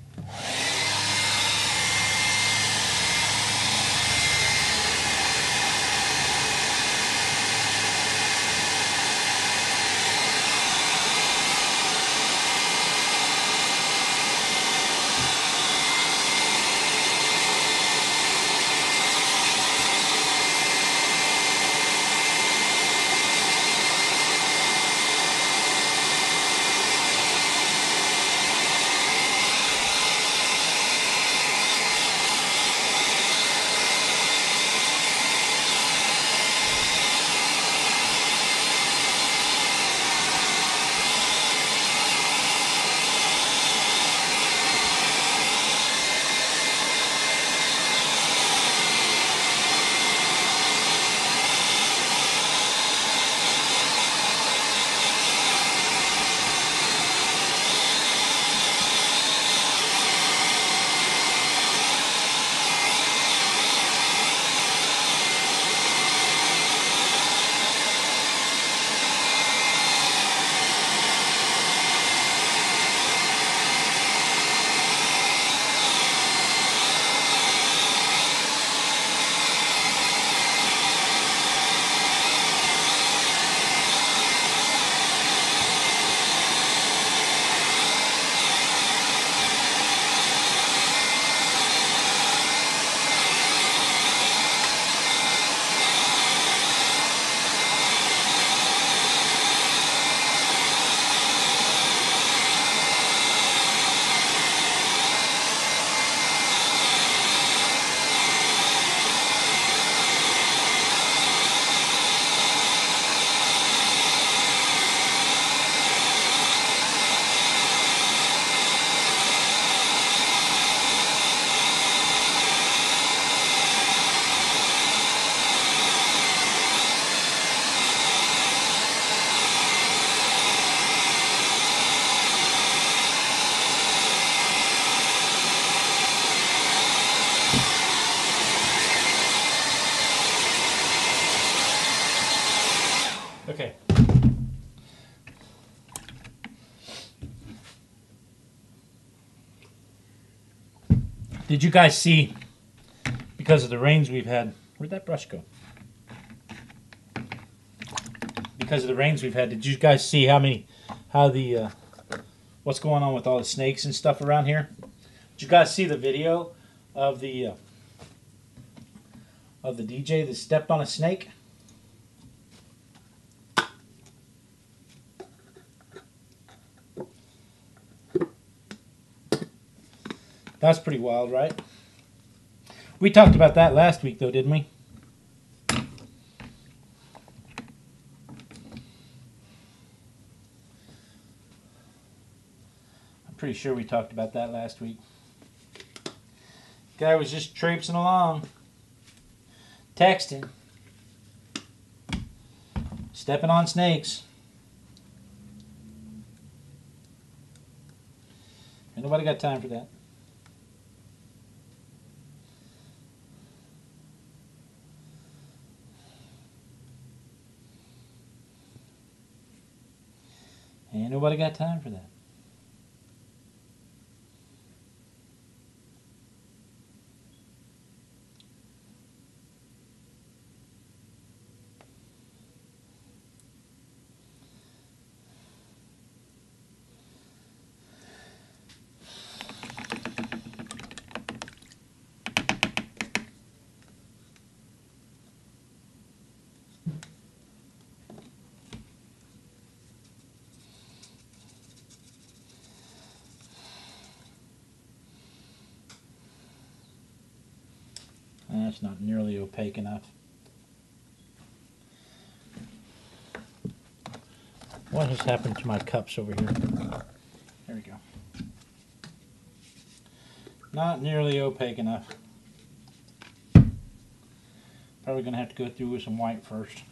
Did you guys see, because of the rains we've had, where'd that brush go? Because of the rains we've had, did you guys see how many, how the, uh, what's going on with all the snakes and stuff around here? Did you guys see the video of the, uh, of the DJ that stepped on a snake? That's pretty wild, right? We talked about that last week, though, didn't we? I'm pretty sure we talked about that last week. Guy was just traipsing along, texting, stepping on snakes. Nobody got time for that. Ain't nobody got time for that. Not nearly opaque enough. What has happened to my cups over here? There we go. Not nearly opaque enough. Probably going to have to go through with some white first.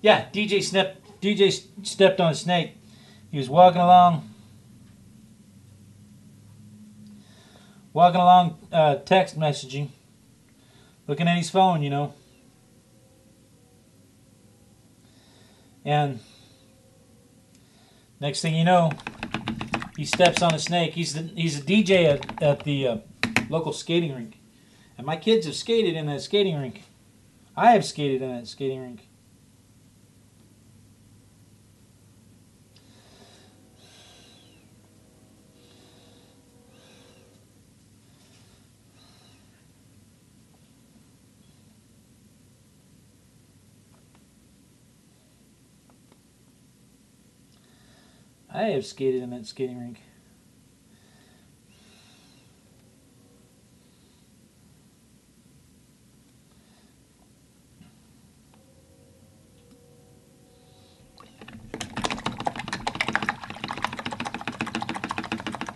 Yeah, DJ Snip DJ stepped on a snake. He was walking along, walking along, uh, text messaging, looking at his phone, you know. And next thing you know, he steps on a snake. He's the, he's a DJ at, at the uh, local skating rink. And my kids have skated in that skating rink. I have skated in that skating rink. I have skated in that skating rink.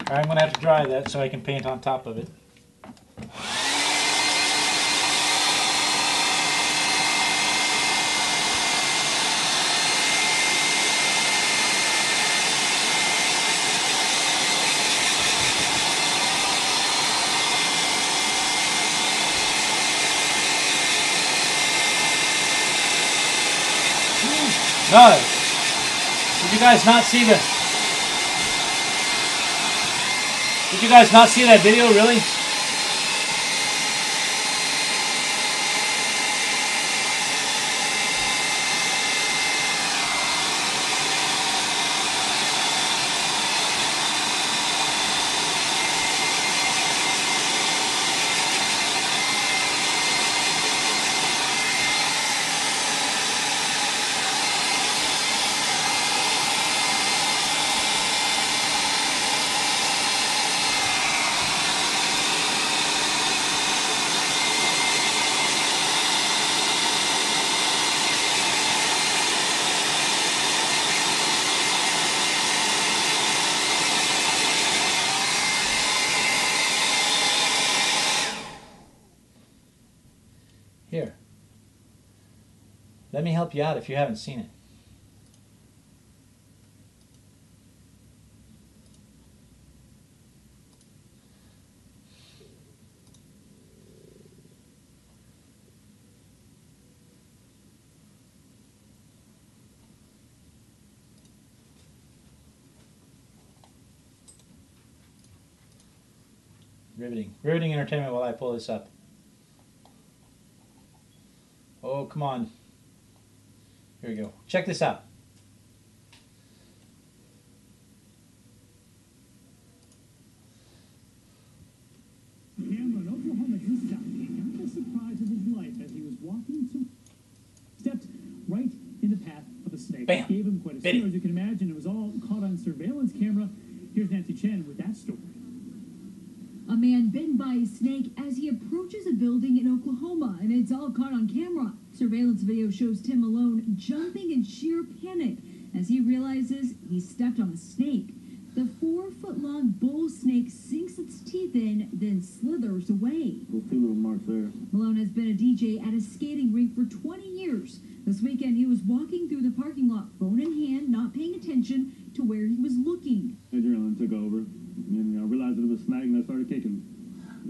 I'm going to have to dry that so I can paint on top of it. No. Did you guys not see the... Did you guys not see that video, really? you out if you haven't seen it. Riveting. Riveting entertainment while I pull this up. Oh, come on. Here we go. Check this out. Cameron, Oklahoma this time got the surprise of his life as he was walking to stepped right in the path of a snake. Bam. Gave him quite a scare, as you can imagine. It was all caught on surveillance camera. Here's Nancy Chen with that story. A man bitten by a snake as he approaches a building in Oklahoma, and it's all caught on camera. Surveillance video shows Tim Malone jumping in sheer panic as he realizes he stepped on a snake. The four foot long bull snake sinks its teeth in, then slithers away. Those two little marks there. Malone has been a DJ at a skating rink for 20 years. This weekend, he was walking through the parking lot, phone in hand, not paying attention to where he was looking. Adrenaline took over. And I realized that it was snake and I started kicking.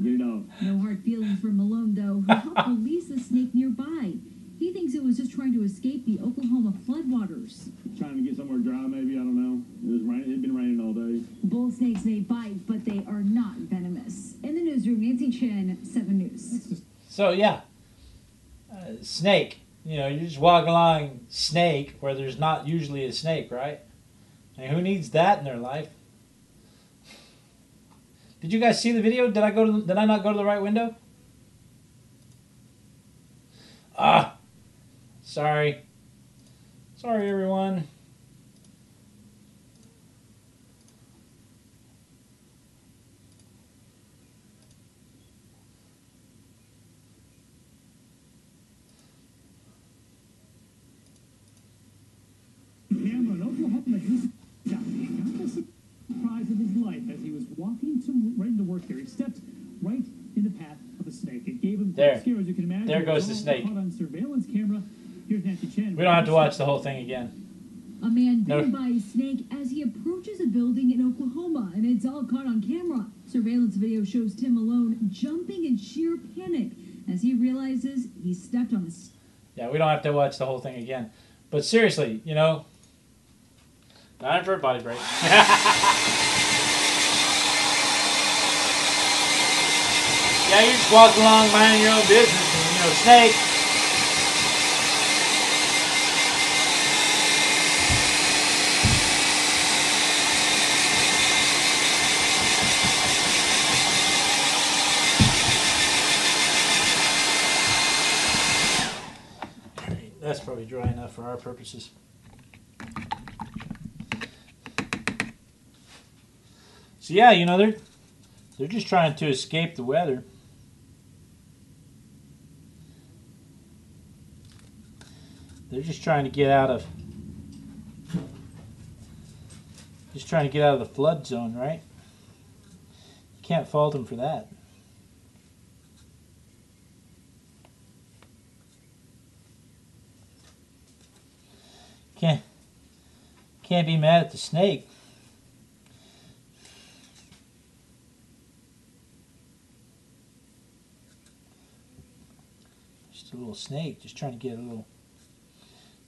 Get it off. No hard feelings for Malone, though, who helped release the snake nearby. He thinks it was just trying to escape the Oklahoma floodwaters. Trying to get somewhere dry, maybe. I don't know. It was rain. It had been raining all day. Bull snakes may bite, but they are not venomous. In the newsroom, Nancy Chen, 7 News. So, yeah. Uh, snake. You know, you're just walking along snake where there's not usually a snake, right? And who needs that in their life? Did you guys see the video? Did I go to the, did I not go to the right window? Ah. Sorry. Sorry everyone. Cameron, Oklahoma this time got the surprise of his life as he was walking to right into work there. He stepped right in the path of a snake. It gave him quite There. scare, as you can imagine. There goes the snake. Caught on surveillance camera. Here's Nancy Chen. We don't have to watch the whole thing again. A man No. bitten by a snake as he approaches a building in Oklahoma, and it's all caught on camera. Surveillance video shows Tim Malone jumping in sheer panic as he realizes he stepped on a snake. Yeah, we don't have to watch the whole thing again. But seriously, you know, time for a body break. yeah, you're just walk along minding your own business, and you know, snake. That's probably dry enough for our purposes. So yeah, you know they're they're just trying to escape the weather. They're just trying to get out of just trying to get out of the flood zone, right? You can't fault them for that. Can't can't be mad at the snake. Just a little snake, just trying to get a little,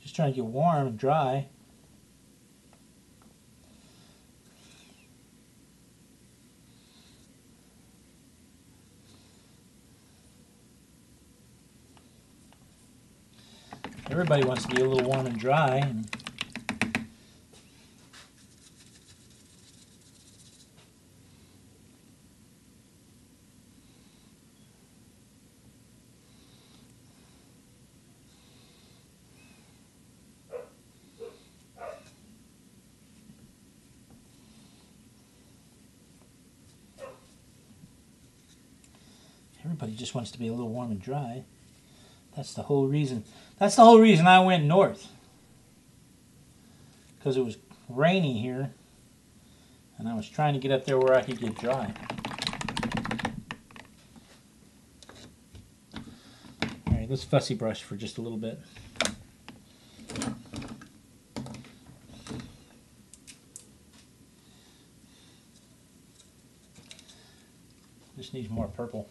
just trying to get warm and dry. Everybody wants to be a little warm and dry. And everybody just wants to be a little warm and dry. That's the whole reason. That's the whole reason I went north. Because it was rainy here. And I was trying to get up there where I could get dry. Alright, let's fussy brush for just a little bit. Just needs more purple.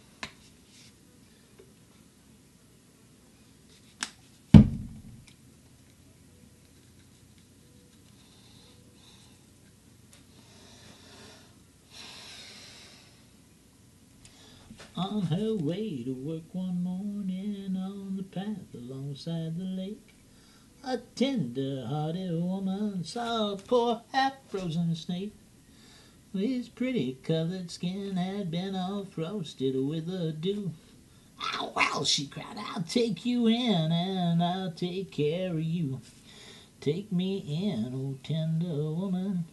On her way to work one morning on the path alongside the lake, a tender-hearted woman saw a poor half-frozen snake. His pretty colored skin had been all frosted with the dew. "Ah, well, she cried, I'll take you in and I'll take care of you. Take me in, oh tender woman,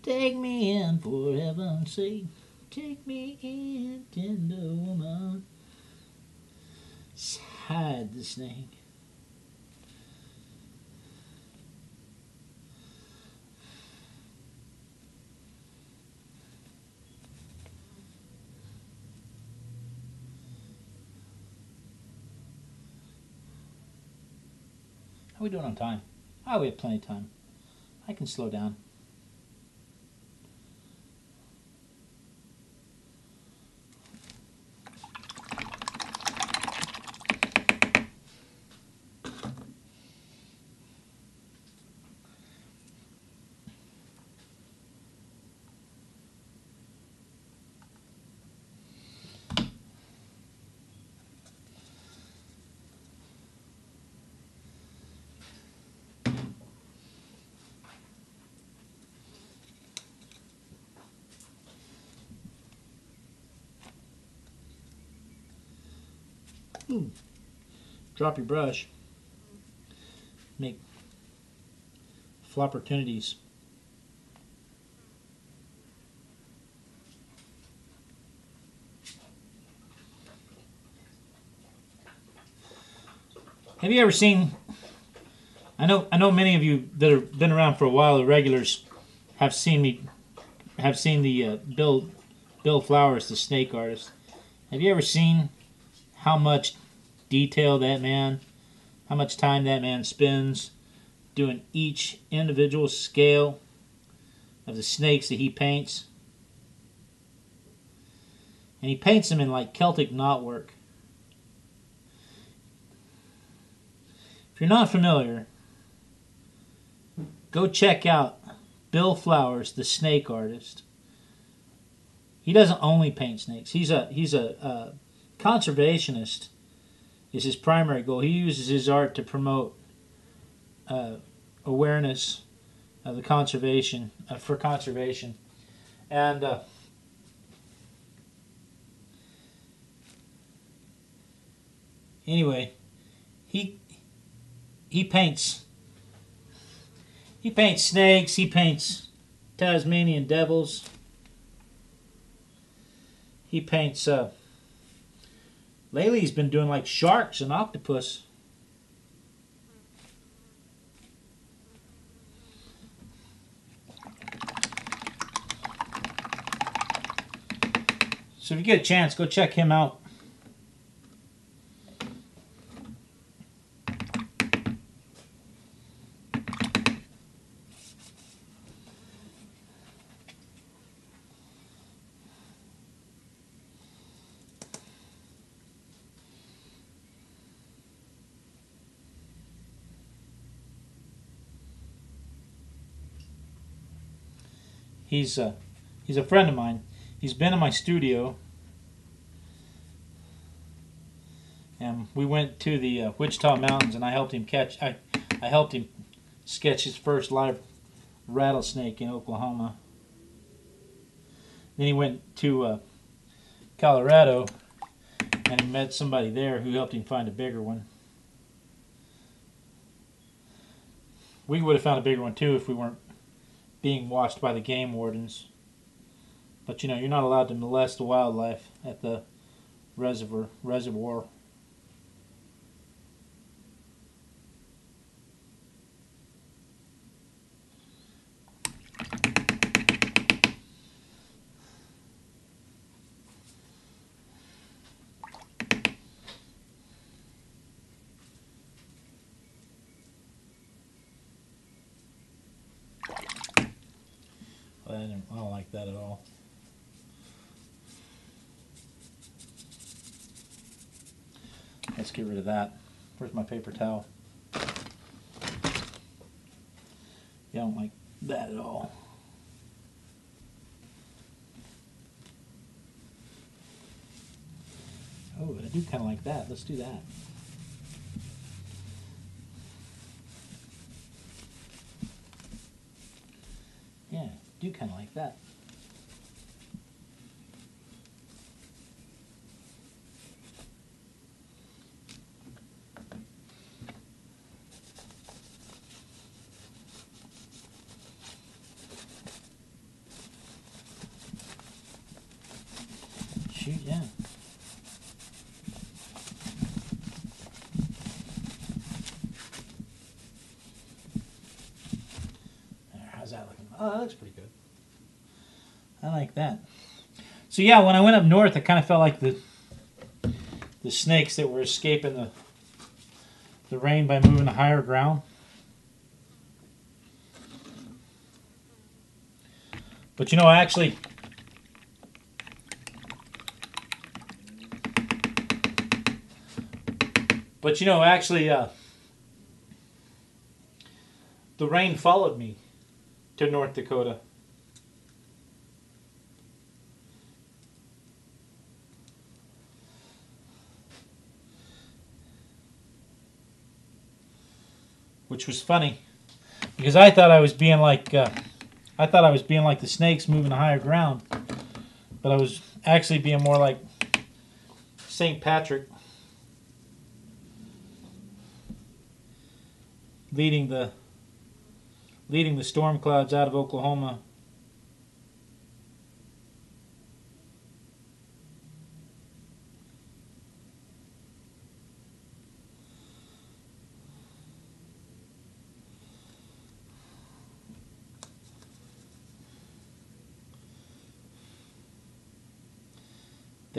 take me in for heaven's sake. Take me in, tender woman. Hide the snake. How are we doing on time? Ah, we have plenty of time. I can slow down. Ooh. Drop your brush. Make flopportunities. Have you ever seen? I know. I know many of you that have been around for a while, the regulars, have seen me, have seen the uh, Bill, Bill Flowers, the snake artist. Have you ever seen how much detail that man, how much time that man spends doing each individual scale of the snakes that he paints. And he paints them in like Celtic knotwork. If you're not familiar, go check out Bill Flowers, the snake artist. He doesn't only paint snakes. He's a he's a, a conservationist is his primary goal. He uses his art to promote uh, awareness of the conservation uh, for conservation, and uh, anyway, he he paints he paints snakes. He paints Tasmanian devils. He paints. Uh, Lately, he's been doing like sharks and octopus. So if you get a chance, go check him out. He's uh, he's a friend of mine. He's been in my studio, and we went to the uh, Wichita Mountains, and I helped him catch. I I helped him sketch his first live rattlesnake in Oklahoma. Then he went to uh, Colorado, and he met somebody there who helped him find a bigger one. We would have found a bigger one too if we weren't being watched by the game wardens. But you know, you're not allowed to molest the wildlife at the reservoir. Reservoir. I don't, I don't like that at all. Let's get rid of that. Where's my paper towel? Yeah, I don't like that at all. Oh, I do kind of like that. Let's do that. Yeah, do kind of like that. Shoot, yeah. There, how's that looking? Oh, that looks pretty good. I like that. So yeah, when I went up north, I kind of felt like the the snakes that were escaping the the rain by moving to higher ground. But you know, actually, but you know, actually, uh, the rain followed me to North Dakota. Which was funny because I thought I was being like uh, I thought I was being like the snakes moving to higher ground, but I was actually being more like St. Patrick leading the leading the storm clouds out of Oklahoma.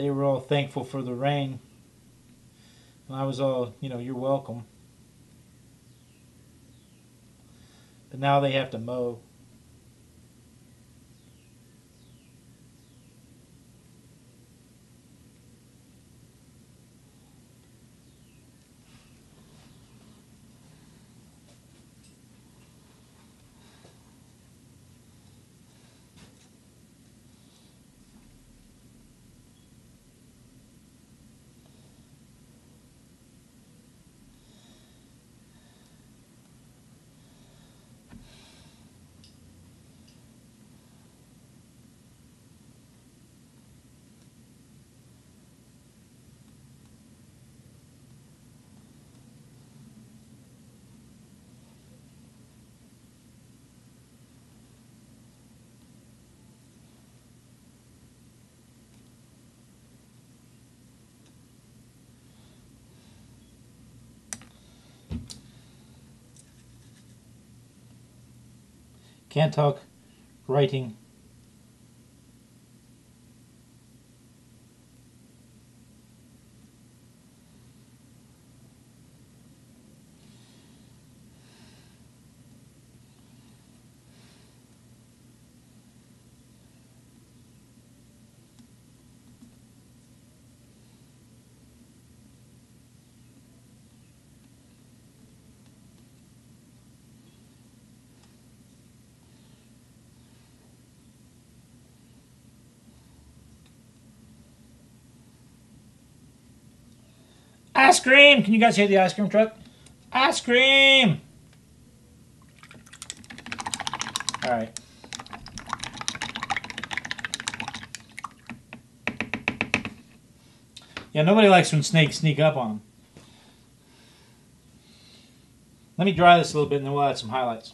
They were all thankful for the rain. And I was all, you know, you're welcome. But now they have to mow. Can't talk writing. Ice cream! Can you guys hear the ice cream truck? Ice cream! Alright. Yeah, nobody likes when snakes sneak up on them. Let me dry this a little bit and then we'll add some highlights.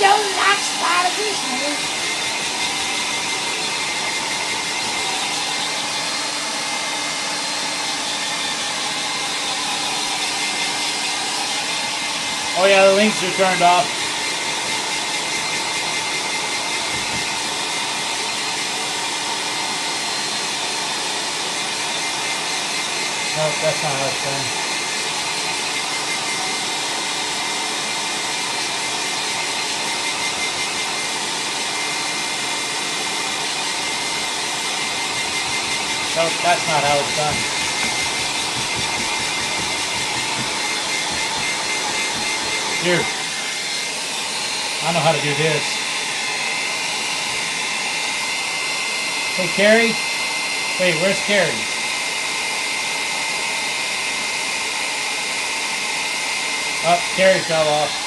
don't like spiders. Oh yeah, the links are turned off. No, that's not us, That's not how it's done. Here. I know how to do this. Hey, Carrie. Wait, where's Carrie? Oh, Carrie fell off.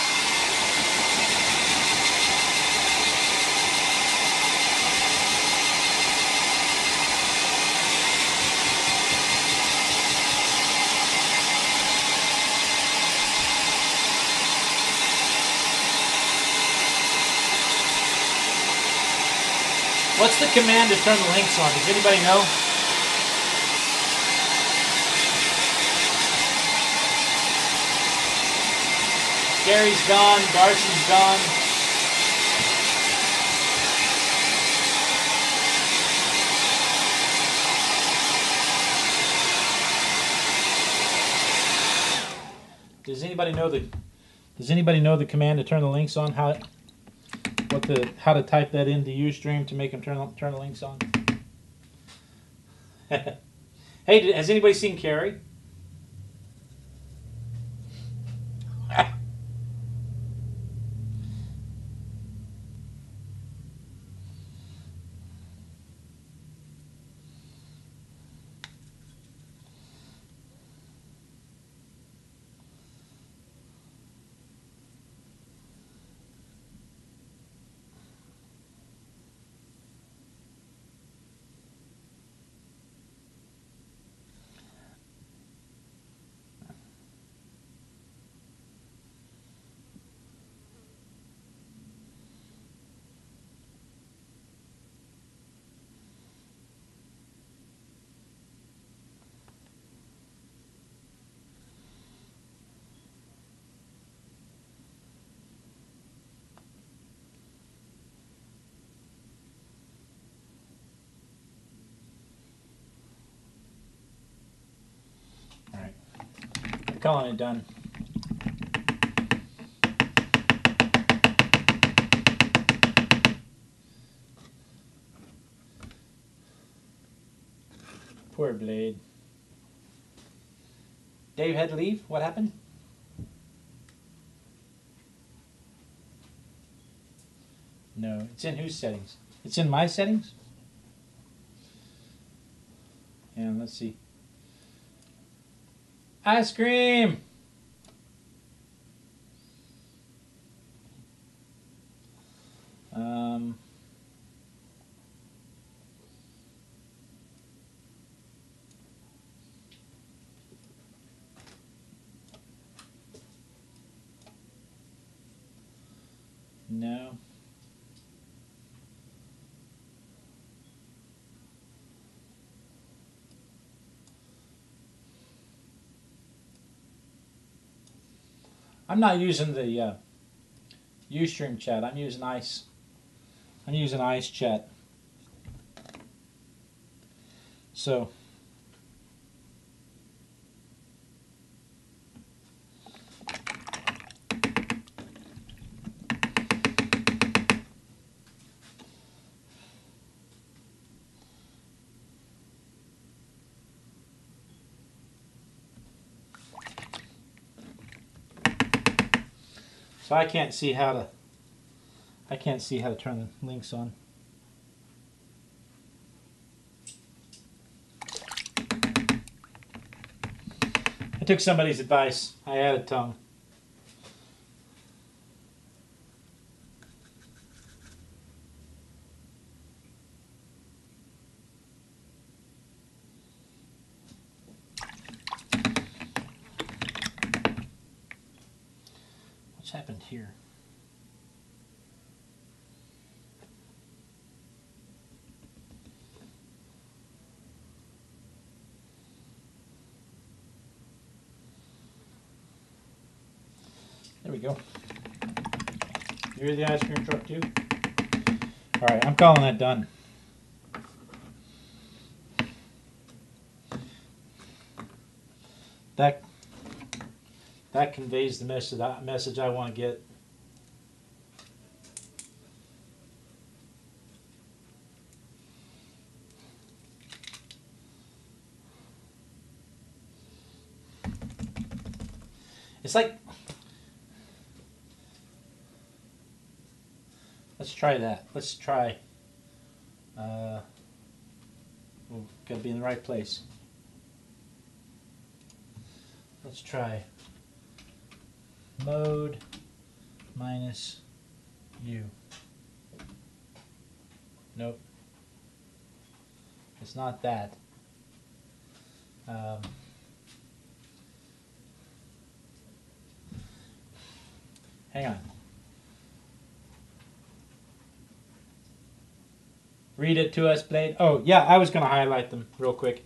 What's the command to turn the links on? Does anybody know? Gary's gone, Darcy's gone. Does anybody know the Does anybody know the command to turn the links on? How what the how to type that into Ustream to make them turn turn the links on? hey, has anybody seen Carrie? All right, Calling it done. Poor Blade. Dave had to leave. What happened? No, it's in whose settings? It's in my settings? And let's see. Ice cream! Um, no. I'm not using the uh, Ustream chat. I'm using Ice. I'm using Ice chat. So. So I can't see how to I can't see how to turn the links on. I took somebody's advice. I added tongue. What's happened here? There we go. You're the ice cream truck too? Alright, I'm calling that done. That that conveys the message message I want to get. It's like let's try that. Let's try. Uh, we've got to be in the right place. Let's try mode minus u. Nope. It's not that. Um, hang on. Read it to us, Blade. Oh, yeah, I was going to highlight them real quick.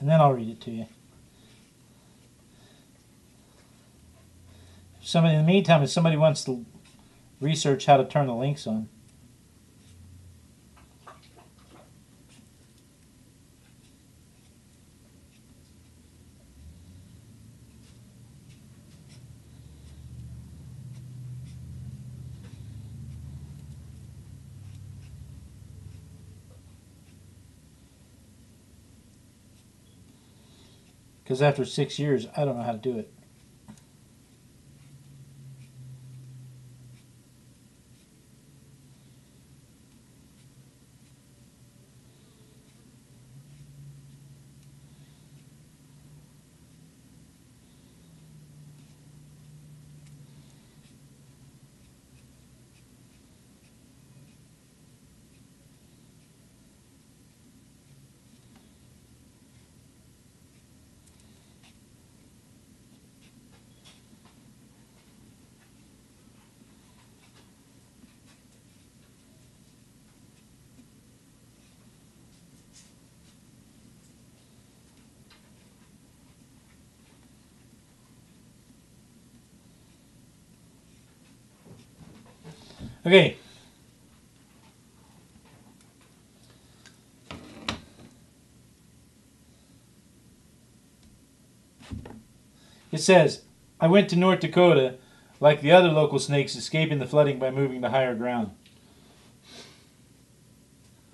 And then I'll read it to you. Somebody, in the meantime, if somebody wants to research how to turn the links on. Because after six years, I don't know how to do it. Okay. It says, I went to North Dakota like the other local snakes, escaping the flooding by moving to higher ground.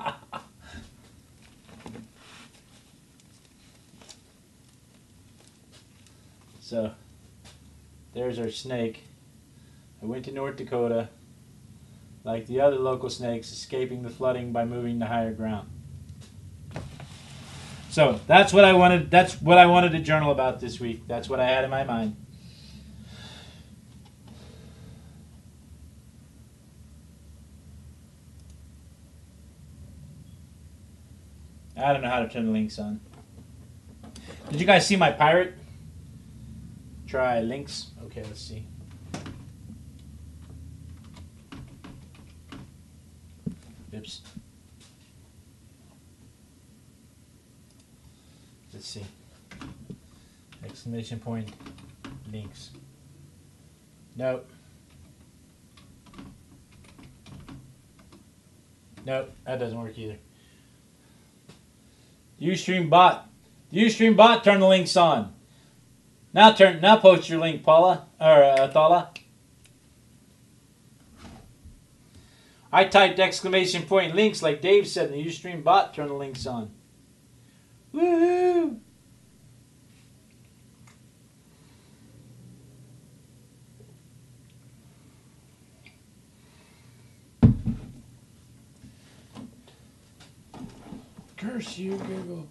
so, there's our snake. I went to North Dakota like the other local snakes, escaping the flooding by moving to higher ground. So that's what I wanted. That's what I wanted to journal about this week. That's what I had in my mind. I don't know how to turn the links on. Did you guys see my pirate? Try links. Okay, let's see. Oops. Let's see. Exclamation point links. Nope. Nope, that doesn't work either. Ustream bot. Ustream bot turn the links on. Now turn now post your link, Paula or uh, Thala. I typed exclamation point links like Dave said, and the Ustream bot turned the links on. Woohoo! Curse you, Google.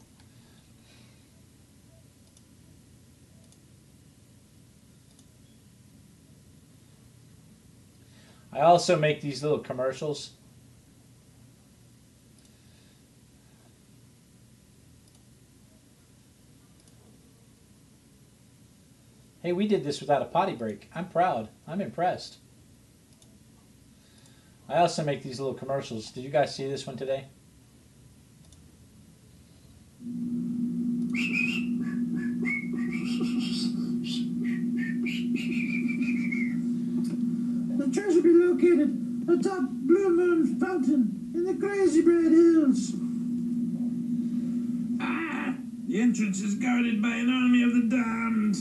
I also make these little commercials. Hey, we did this without a potty break. I'm proud. I'm impressed. I also make these little commercials. Did you guys see this one today? Atop Blue Moon Fountain in the Crazy Bread Hills. Ah! The entrance is guarded by an army of the damned.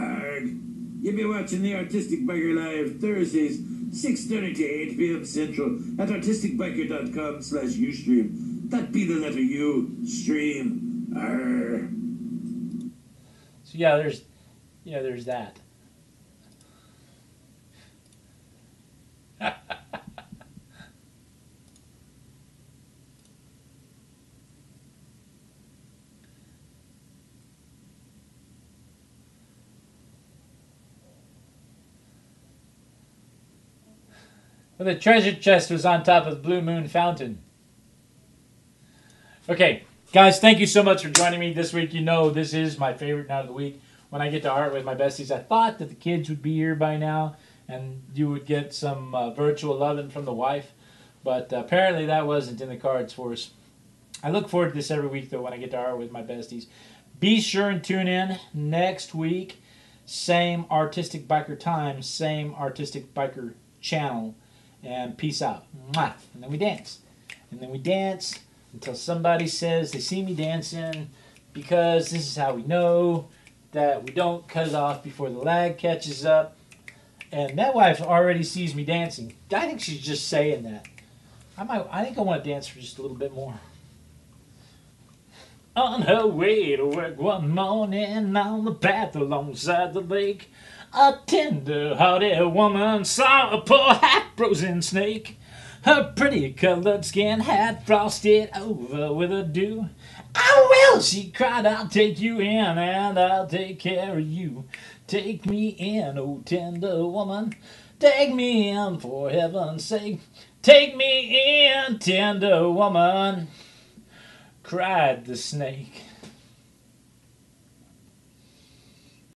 Arg. You'll be watching the Artistic Biker Live Thursdays, 6.30 to 8 p.m. Central at artisticbiker.com slash Ustream. That be the letter U, stream. Arr. Yeah, there's, you know, there's that. Well, the treasure chest was on top of Blue Moon Fountain. Okay, guys, thank you so much for joining me this week. You know, this is my favorite night of the week when I get to art with my besties. I thought that the kids would be here by now and you would get some uh, virtual loving from the wife, but uh, apparently that wasn't in the cards for us. I look forward to this every week, though, when I get to art with my besties. Be sure and tune in next week. Same Artistic Biker time, same Artistic Biker channel and peace out. And then we dance. And then we dance until somebody says they see me dancing because this is how we know that we don't cut it off before the lag catches up. And that wife already sees me dancing. I think she's just saying that. I might I think I want to dance for just a little bit more. On her way to work one morning on the path alongside the lake, a tender-hearted woman saw a poor half-frozen snake. Her pretty colored skin had frosted over with a dew. I will, she cried, I'll take you in and I'll take care of you. Take me in, oh tender woman. Take me in for heaven's sake. Take me in, tender woman cried the snake.